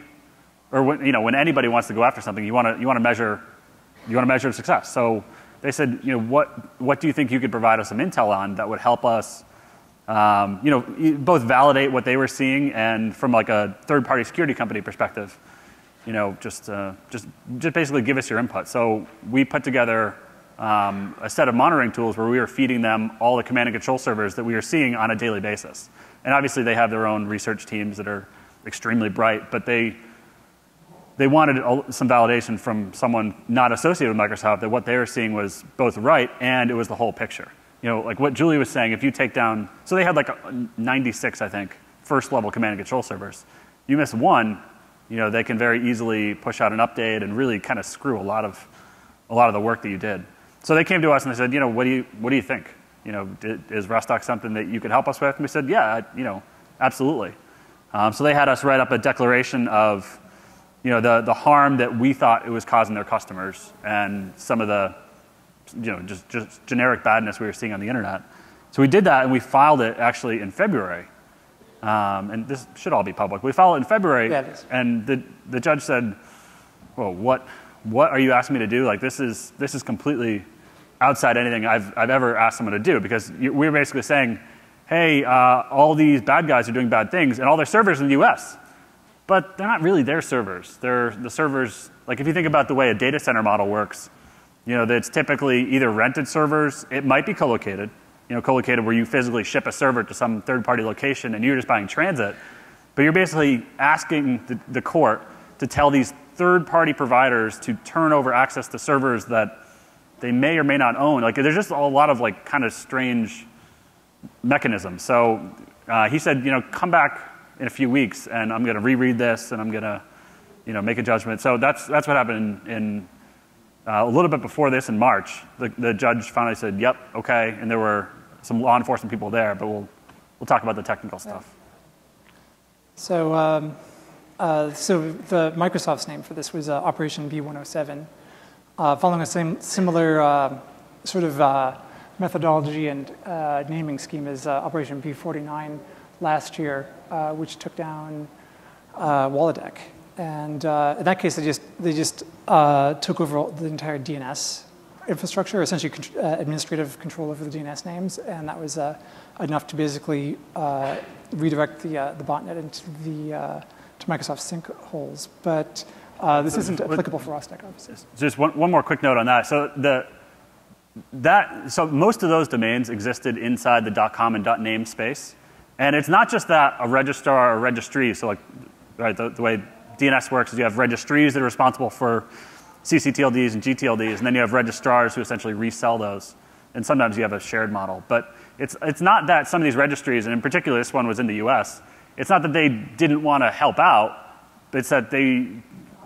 or when, you know, when anybody wants to go after something, you want to you want to measure, you want to measure success. So they said, you know, what what do you think you could provide us some intel on that would help us um, you know, both validate what they were seeing and from like a third-party security company perspective, you know, just, uh, just, just basically give us your input. So we put together um, a set of monitoring tools where we were feeding them all the command and control servers that we were seeing on a daily basis. And obviously they have their own research teams that are extremely bright, but they, they wanted some validation from someone not associated with Microsoft that what they were seeing was both right and it was the whole picture you know, like what Julie was saying, if you take down, so they had like 96, I think, first level command and control servers. You miss one, you know, they can very easily push out an update and really kind of screw a lot of, a lot of the work that you did. So they came to us and they said, you know, what do you, what do you think? You know, did, is Rustock something that you could help us with? And we said, yeah, you know, absolutely. Um, so they had us write up a declaration of, you know, the, the harm that we thought it was causing their customers and some of the you know, just, just generic badness we were seeing on the internet. So we did that and we filed it actually in February. Um, and this should all be public. We filed it in February, yeah, and the, the judge said, well, what, what are you asking me to do? Like, this is, this is completely outside anything I've, I've ever asked someone to do because you, we were basically saying, hey, uh, all these bad guys are doing bad things, and all their servers in the US. But they're not really their servers. They're the servers, like if you think about the way a data center model works, you know, that's typically either rented servers, it might be co-located, you know, co-located where you physically ship a server to some third-party location and you're just buying transit. But you're basically asking the, the court to tell these third-party providers to turn over access to servers that they may or may not own. Like there's just a lot of like kind of strange mechanisms. So uh, he said, you know, come back in a few weeks and I'm going to reread this and I'm going to, you know, make a judgment. So that's that's what happened in, in uh, a little bit before this in March, the, the judge finally said, yep, okay, and there were some law enforcement people there, but we'll, we'll talk about the technical stuff. So, um, uh, so the Microsoft's name for this was uh, Operation B107, uh, following a same, similar uh, sort of uh, methodology and naming scheme as Operation B49 last year, which took down Waledac. And uh, in that case, they just, they just uh, took over the entire DNS infrastructure, essentially uh, administrative control over the DNS names, and that was uh, enough to basically uh, redirect the, uh, the botnet into the to Microsoft sinkholes. But this isn't applicable for Rustock, obviously. Just one, one more quick note on that. So the that so most of those domains existed inside the .com and .name space, and it's not just that a registrar or registry. So like right the, the way DNS works is you have registries that are responsible for CCTLDs and GTLDs, and then you have registrars who essentially resell those. and sometimes you have a shared model. But it's, it's not that some of these registries, and in particular this one was in the US, it's not that they didn't want to help out, it's that they you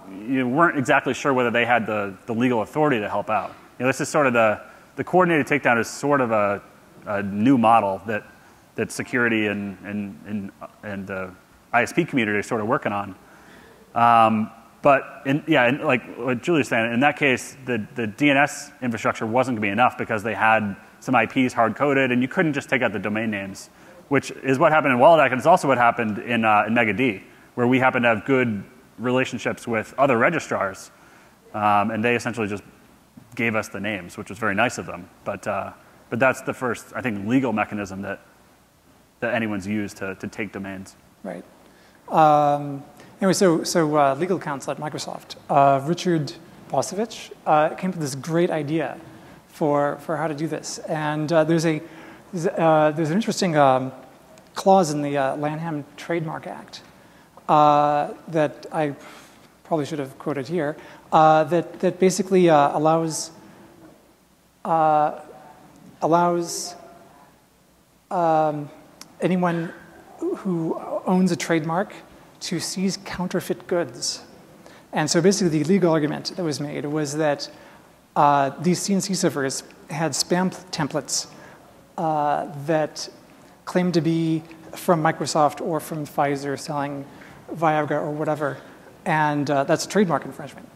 know, weren't exactly sure whether they had the, the legal authority to help out. You know, this is sort of the, the coordinated takedown is sort of a, a new model that, that security and, and, and, and the ISP community are sort of working on. Um, but in, yeah, in, like what Julia's saying, in that case, the, the DNS infrastructure wasn't going to be enough because they had some IPs hard coded, and you couldn't just take out the domain names, which is what happened in Waledac, and it's also what happened in, uh, in MegaD, where we happen to have good relationships with other registrars, um, and they essentially just gave us the names, which was very nice of them. But, uh, but that's the first, I think, legal mechanism that, that anyone's used to, to take domains. Right. Um, anyway, so, so uh, legal counsel at Microsoft, uh, Richard Boscovich, uh, came up with this great idea for, for how to do this. And uh, there's, a, there's, uh, there's an interesting um, clause in the uh, Lanham Trademark Act that I probably should have quoted here that, that basically allows, allows um, anyone who owns a trademark to seize counterfeit goods. And so basically, the legal argument that was made was that uh, these CNC servers had spam templates uh, that claimed to be from Microsoft or from Pfizer selling Viagra or whatever, and uh, that's a trademark infringement.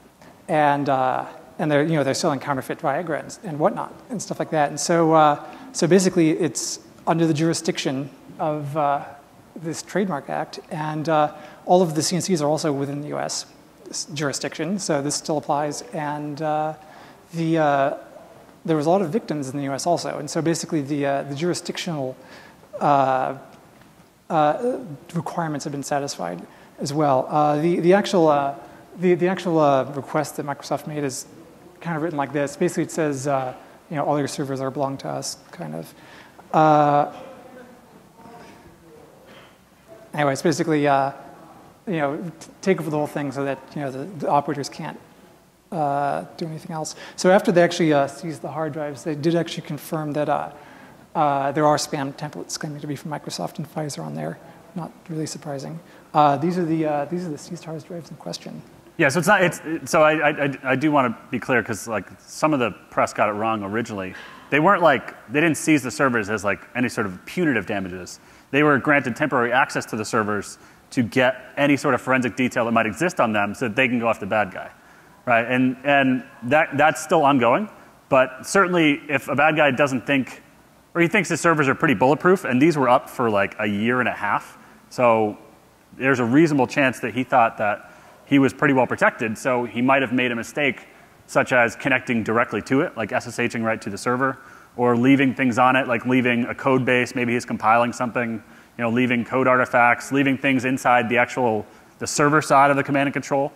And uh, and they're you know they're selling counterfeit Viagra and, and whatnot and stuff like that. And so uh, so basically, it's under the jurisdiction of uh, this Trademark Act, and uh, all of the CNCs are also within the U.S. jurisdiction, so this still applies. And uh, the uh, there was a lot of victims in the U.S. also, and so basically the uh, the jurisdictional requirements have been satisfied as well. the the actual the the actual request that Microsoft made is kind of written like this. Basically, it says you know all your servers are belong to us, kind of anyway, it's basically, uh, you know, take over the whole thing so that, you know, the, the operators can't uh, do anything else. So after they actually uh, seized the hard drives, they did actually confirm that uh, uh, there are spam templates claiming to be from Microsoft and Pfizer on there. Not really surprising. Uh, these are the these are the seized hard drives in question. Yeah, so it's not. It's so I I, I do want to be clear because like some of the press got it wrong originally. They weren't like they didn't seize the servers as like any sort of punitive damages they were granted temporary access to the servers to get any sort of forensic detail that might exist on them so that they can go after the bad guy. Right? And, and that, that's still ongoing. But certainly, if a bad guy doesn't think, or he thinks his servers are pretty bulletproof, and these were up for like a year and a half, so there's a reasonable chance that he thought that he was pretty well protected, so he might have made a mistake, such as connecting directly to it, like SSHing right to the server, or leaving things on it, like leaving a code base, maybe he's compiling something, you know, leaving code artifacts, leaving things inside the actual the server side of the command and control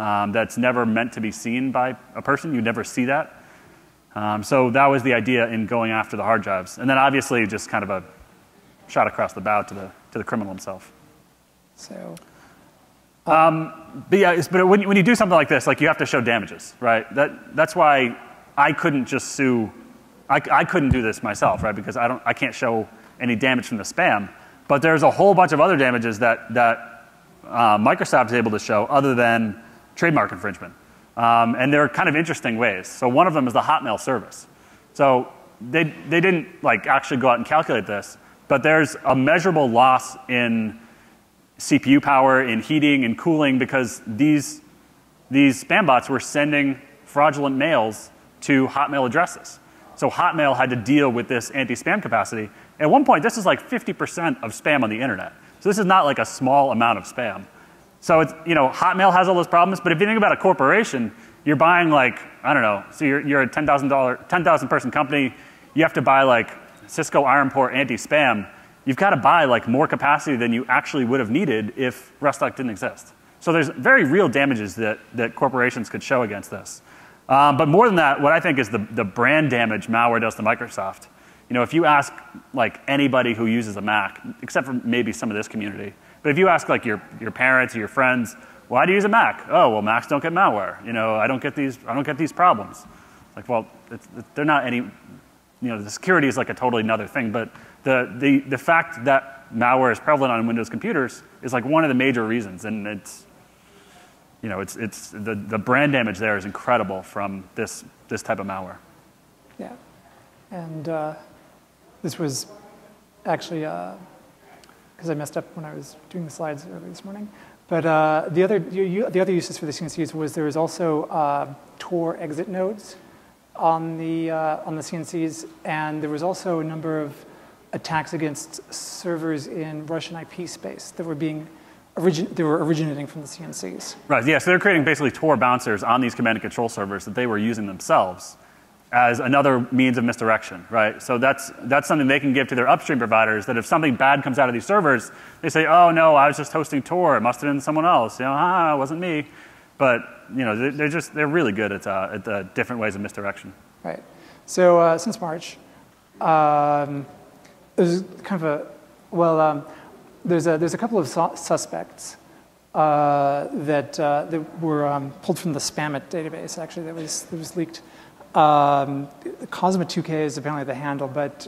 um, that's never meant to be seen by a person. You never see that. Um, so that was the idea in going after the hard drives, and then obviously just kind of a shot across the bow to the to the criminal himself. So. Um, but yeah, but when, when you do something like this, like you have to show damages, right? That, that's why I couldn't just sue I, I couldn't do this myself, right? Because I, don't, I can't show any damage from the spam. But there's a whole bunch of other damages that, that uh, Microsoft is able to show other than trademark infringement. Um, and they're kind of interesting ways. So one of them is the Hotmail service. So they, they didn't like actually go out and calculate this, but there's a measurable loss in CPU power, in heating and cooling because these, these spam bots were sending fraudulent mails to Hotmail addresses. So Hotmail had to deal with this anti-spam capacity. At one point, this is like 50% of spam on the internet. So this is not like a small amount of spam. So it's, you know, Hotmail has all those problems, but if you think about a corporation, you're buying like, I don't know, so you're, you're a $10,000, 10,000 person company, you have to buy like Cisco IronPort anti-spam. You've got to buy like more capacity than you actually would have needed if Rustock didn't exist. So there's very real damages that, that corporations could show against this. Um, but more than that, what I think is the, the brand damage malware does to Microsoft. You know, if you ask like anybody who uses a Mac, except for maybe some of this community, but if you ask like your, your parents or your friends, why do you use a Mac? Oh, well, Macs don't get malware. You know, I don't get these, I don't get these problems. Like, well, it's, they're not any you know, the security is like a totally another thing. But the, the, the fact that malware is prevalent on Windows computers is like one of the major reasons. And it's, you know, it's, it's the, the brand damage there is incredible from this, this type of malware. Yeah. And uh, this was actually, because uh, I messed up when I was doing the slides earlier this morning. But uh, the, other, you, the other uses for the CNCs was there was also uh, Tor exit nodes on the, uh, on the CNCs, and there was also a number of attacks against servers in Russian IP space that were being origin- they were originating from the CNCs. Right. Yeah. So they're creating basically Tor bouncers on these command and control servers that they were using themselves as another means of misdirection, right? So that's, that's something they can give to their upstream providers that if something bad comes out of these servers, they say, oh no, I was just hosting Tor. It must have been someone else. You know, ah, it wasn't me. But, you know, they're just, they're really good at, uh, at uh, different ways of misdirection. Right. So uh, since March, um, there's kind of a, well, um, there's, a, there's a couple of su- suspects uh, that, uh, that were um, pulled from the Spamit database, actually, that was, that was leaked. Um, Cosma 2K is apparently the handle, but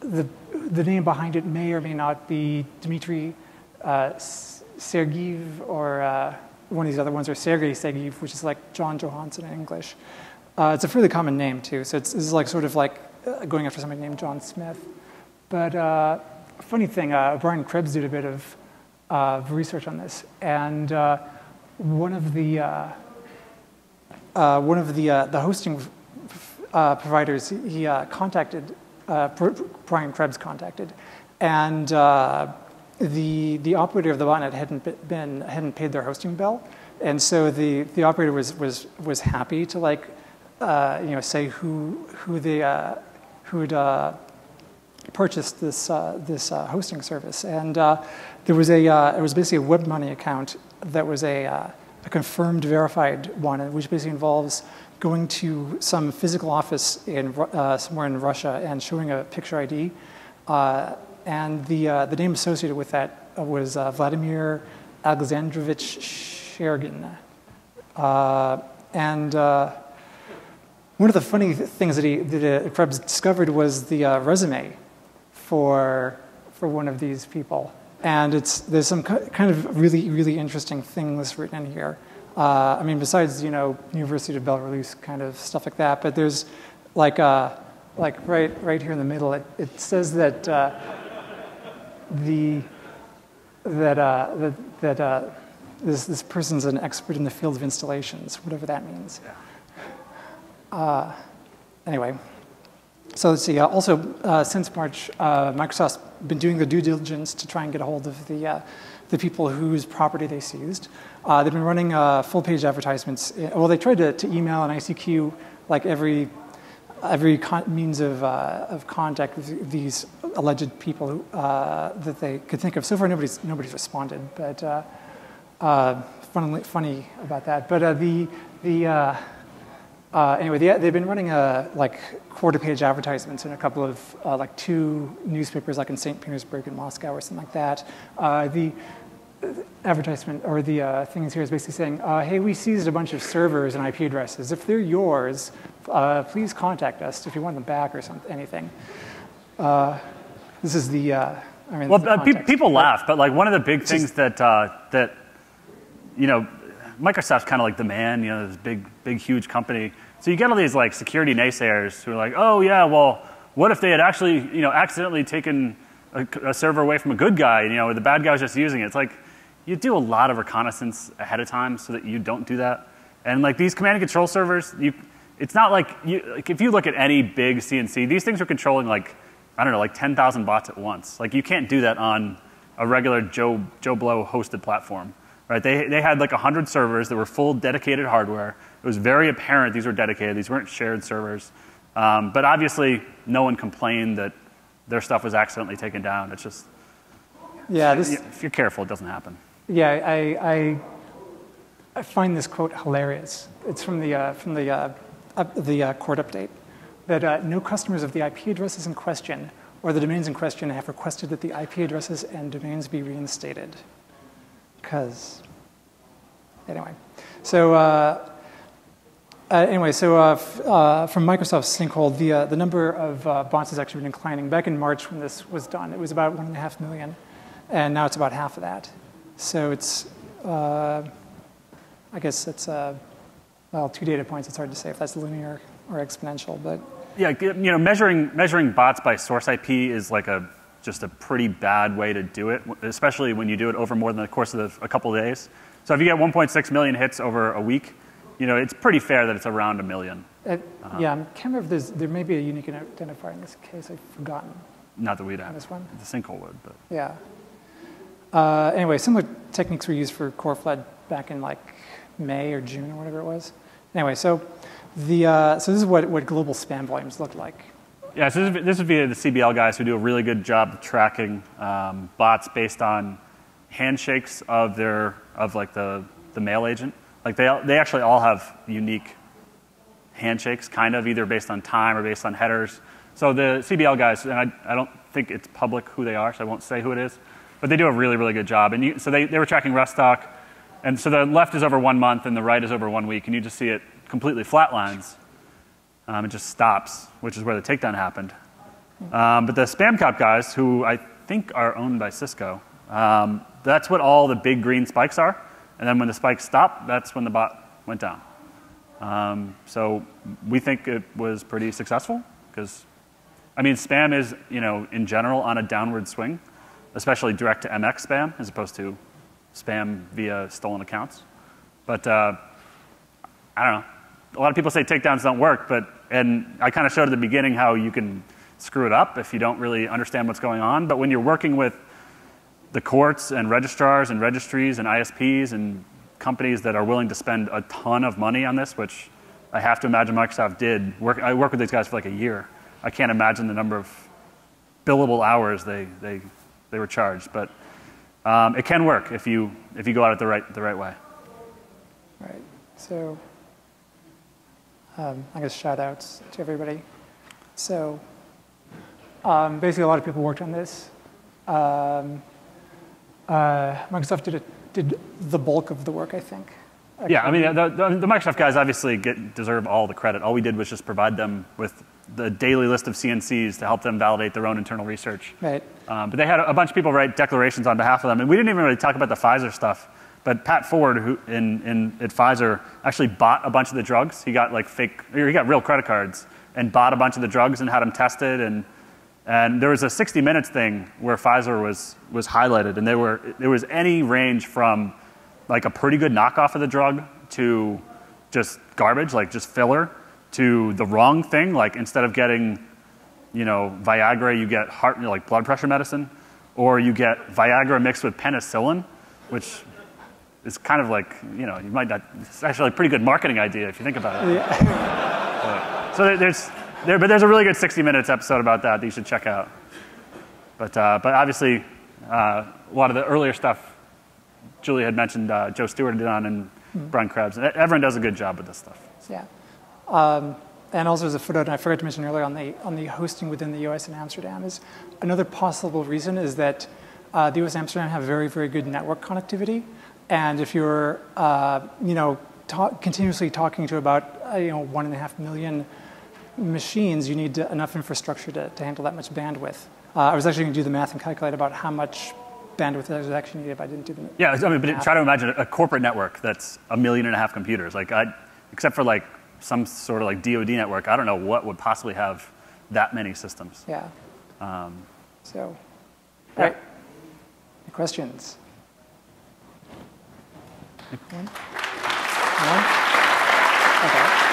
the, the name behind it may or may not be Dmitry uh, or uh, one of these other ones, or Sergei Sergeev, which is like John Johansson in English. Uh, it's a fairly common name too, so it's, it's like sort of like going after somebody named John Smith. But uh, funny thing, uh, Brian Krebs did a bit of uh, research on this, and uh, one of the uh, one of the, uh, the hosting uh, providers he contacted, Brian Krebs contacted, and the, the operator of the botnet hadn't, been, hadn't paid their hosting bill. And so the, the operator was, was, was happy to like, uh, you know, say who, who they, uh, who'd uh, purchased this, this hosting service. And there was a, it was basically a WebMoney account that was a, a confirmed verified one, which basically involves going to some physical office in, uh, somewhere in Russia and showing a picture ID. Uh, and the, uh, the name associated with that was uh, Vladimir Alexandrovich Shergin. Uh, and uh, one of the funny things that, he, that Krebs discovered was the resume for, for one of these people. And it's, there's some kind of really, really interesting things written in here. Uh, I mean, besides, you know, University of Belarus kind of stuff like that, but there's like, uh, like right, right here in the middle, it, it says that uh, the, that, uh, that, that uh, this, this person's an expert in the field of installations, whatever that means. Uh, anyway. So let's see. Uh, also, uh, since March, uh, Microsoft's been doing the due diligence to try and get a hold of the, uh, the people whose property they seized. Uh, they've been running uh, full-page advertisements. Well, they tried to, to, email and ICQ like every every means of, of contact with these alleged people who, that they could think of. So far, nobody's nobody's responded, but funny, funny about that. But the the uh, anyway, they, have been running a, like quarter page advertisements in a couple of uh, like two newspapers, like in St. Petersburg and Moscow or something like that. Uh, the advertisement or the uh, thing here is basically saying, uh, hey, we seized a bunch of servers and IP addresses. If they're yours, uh, please contact us if you want them back or something, anything. this is the, I mean, well, the people laugh, but like one of the big things that, that, you know, Microsoft's kind of like the man, you know, this big, big, huge company. So you get all these like security naysayers who are like, oh yeah, well, what if they had actually, you know, accidentally taken a, a server away from a good guy, you know, the bad guy was just using it. It's like you do a lot of reconnaissance ahead of time so that you don't do that. And like these command and control servers, you, it's not like, you, like if you look at any big CNC, these things are controlling like, I don't know, like 10,000 bots at once. Like you can't do that on a regular Joe, Joe Blow hosted platform. Right? They, they had like 100 servers that were full dedicated hardware. It was very apparent these were dedicated. These weren't shared servers. Um, but obviously, no one complained that their stuff was accidentally taken down. It's just, yeah, this, if you're careful, it doesn't happen. Yeah, I, I, I find this quote hilarious. It's from the, uh, from the, uh, up, the uh, court update that uh, no customers of the IP addresses in question or the domains in question have requested that the IP addresses and domains be reinstated because, anyway. So, uh, Uh, anyway, so uh, uh, from Microsoft's Sinkhole, the, uh, the number of uh, bots has actually been declining. Back in March when this was done, it was about one and a half million, and now it's about half of that. So it's, I guess it's, well, two data points. It's hard to say if that's linear or exponential, but Yeah, you know, measuring measuring bots by source IP is like a just a pretty bad way to do it, especially when you do it over more than the course of the, a couple of days. So if you get 1.6 million hits over a week, you know, it's pretty fair that it's around a million. uh, yeah, I can't remember if there's, there may be a unique identifier in this case. I've forgotten. Not that we'd have. This one? The sinkhole would, but Yeah. Uh, anyway, similar techniques were used for Coreflood back in like May or June or whatever it was. Anyway, so the uh, so this is what, what global spam volumes look like. Yeah, so this, is- this would be the CBL guys who do a really good job of tracking um, bots based on handshakes of their of like the the mail agent. Like they they actually all have unique handshakes, kind of either based on time or based on headers. So the CBL guys, and I, I don't think it's public who they are, so I won't say who it is, but they do a really really good job. And you, so they, they were tracking Rustock, and so the left is over one month and the right is over one week, and you just see it completely flatlines. Um, it just stops, which is where the takedown happened. Um, but the SpamCop guys, who I think are owned by Cisco, um, that's what all the big green spikes are. And then when the spikes stop, that's when the bot went down. Um, so we think it was pretty successful because, I mean, spam is, you know, in general on a downward swing, especially direct to MX spam as opposed to spam via stolen accounts. But uh, I don't know. A lot of people say takedowns don't work, but and I kind of showed at the beginning how you can screw it up if you don't really understand what's going on. But when you're working with the courts and registrars and registries and ISPs and companies that are willing to spend a ton of money on this, which I have to imagine Microsoft did. Work, I worked with these guys for like a year. I can't imagine the number of billable hours they, they, they were charged. But um, it can work if you, if you go at it the right, the right way. Right. So um, I guess shout outs to everybody. So um, basically, a lot of people worked on this. Um, uh, Microsoft did, it, did the bulk of the work, I think. Yeah, I mean, the, the, the Microsoft guys obviously get, deserve all the credit. All we did was just provide them with the daily list of CNCs to help them validate their own internal research. Right. Um, but they had a bunch of people write declarations on behalf of them, and we didn't even really talk about the Pfizer stuff. But Pat Ford, who in, in at Pfizer, actually bought a bunch of the drugs. He got like fake, or he got real credit cards and bought a bunch of the drugs and had them tested. And and there was a 60 Minutes thing where Pfizer was was highlighted, and there were there was any range from like a pretty good knockoff of the drug to just garbage, like just filler, to the wrong thing, like instead of getting you know, Viagra, you get heart, like blood pressure medicine, or you get Viagra mixed with penicillin, which is kind of like, you know, you might not, it's actually a pretty good marketing idea if you think about it. But- so there's, there, but there's a really good 60 Minutes episode about that that you should check out. But, uh, but obviously, uh, a lot of the earlier stuff, Julie had mentioned uh, Joe Stewart did on and Brian Krebs. And Everyone does a good job with this stuff. Yeah. Um, and also, as a footnote, and I forgot to mention earlier on the on the hosting within the U.S. and Amsterdam is another possible reason is that uh, the U.S. and Amsterdam have very very good network connectivity, and if you're uh, you know ta- continuously talking to about uh, you know one and a half million machines, you need enough infrastructure to, to handle that much bandwidth. Uh, I was actually going to do the math and calculate about how much bandwidth is actually needed if I didn't do the Yeah, I mean, but try to imagine a corporate network that's a million and a half computers. Like, I, except for like some sort of like DoD network, I don't know what would possibly have that many systems. Yeah. Um, So, Yeah. right. Any questions? One? One? Okay.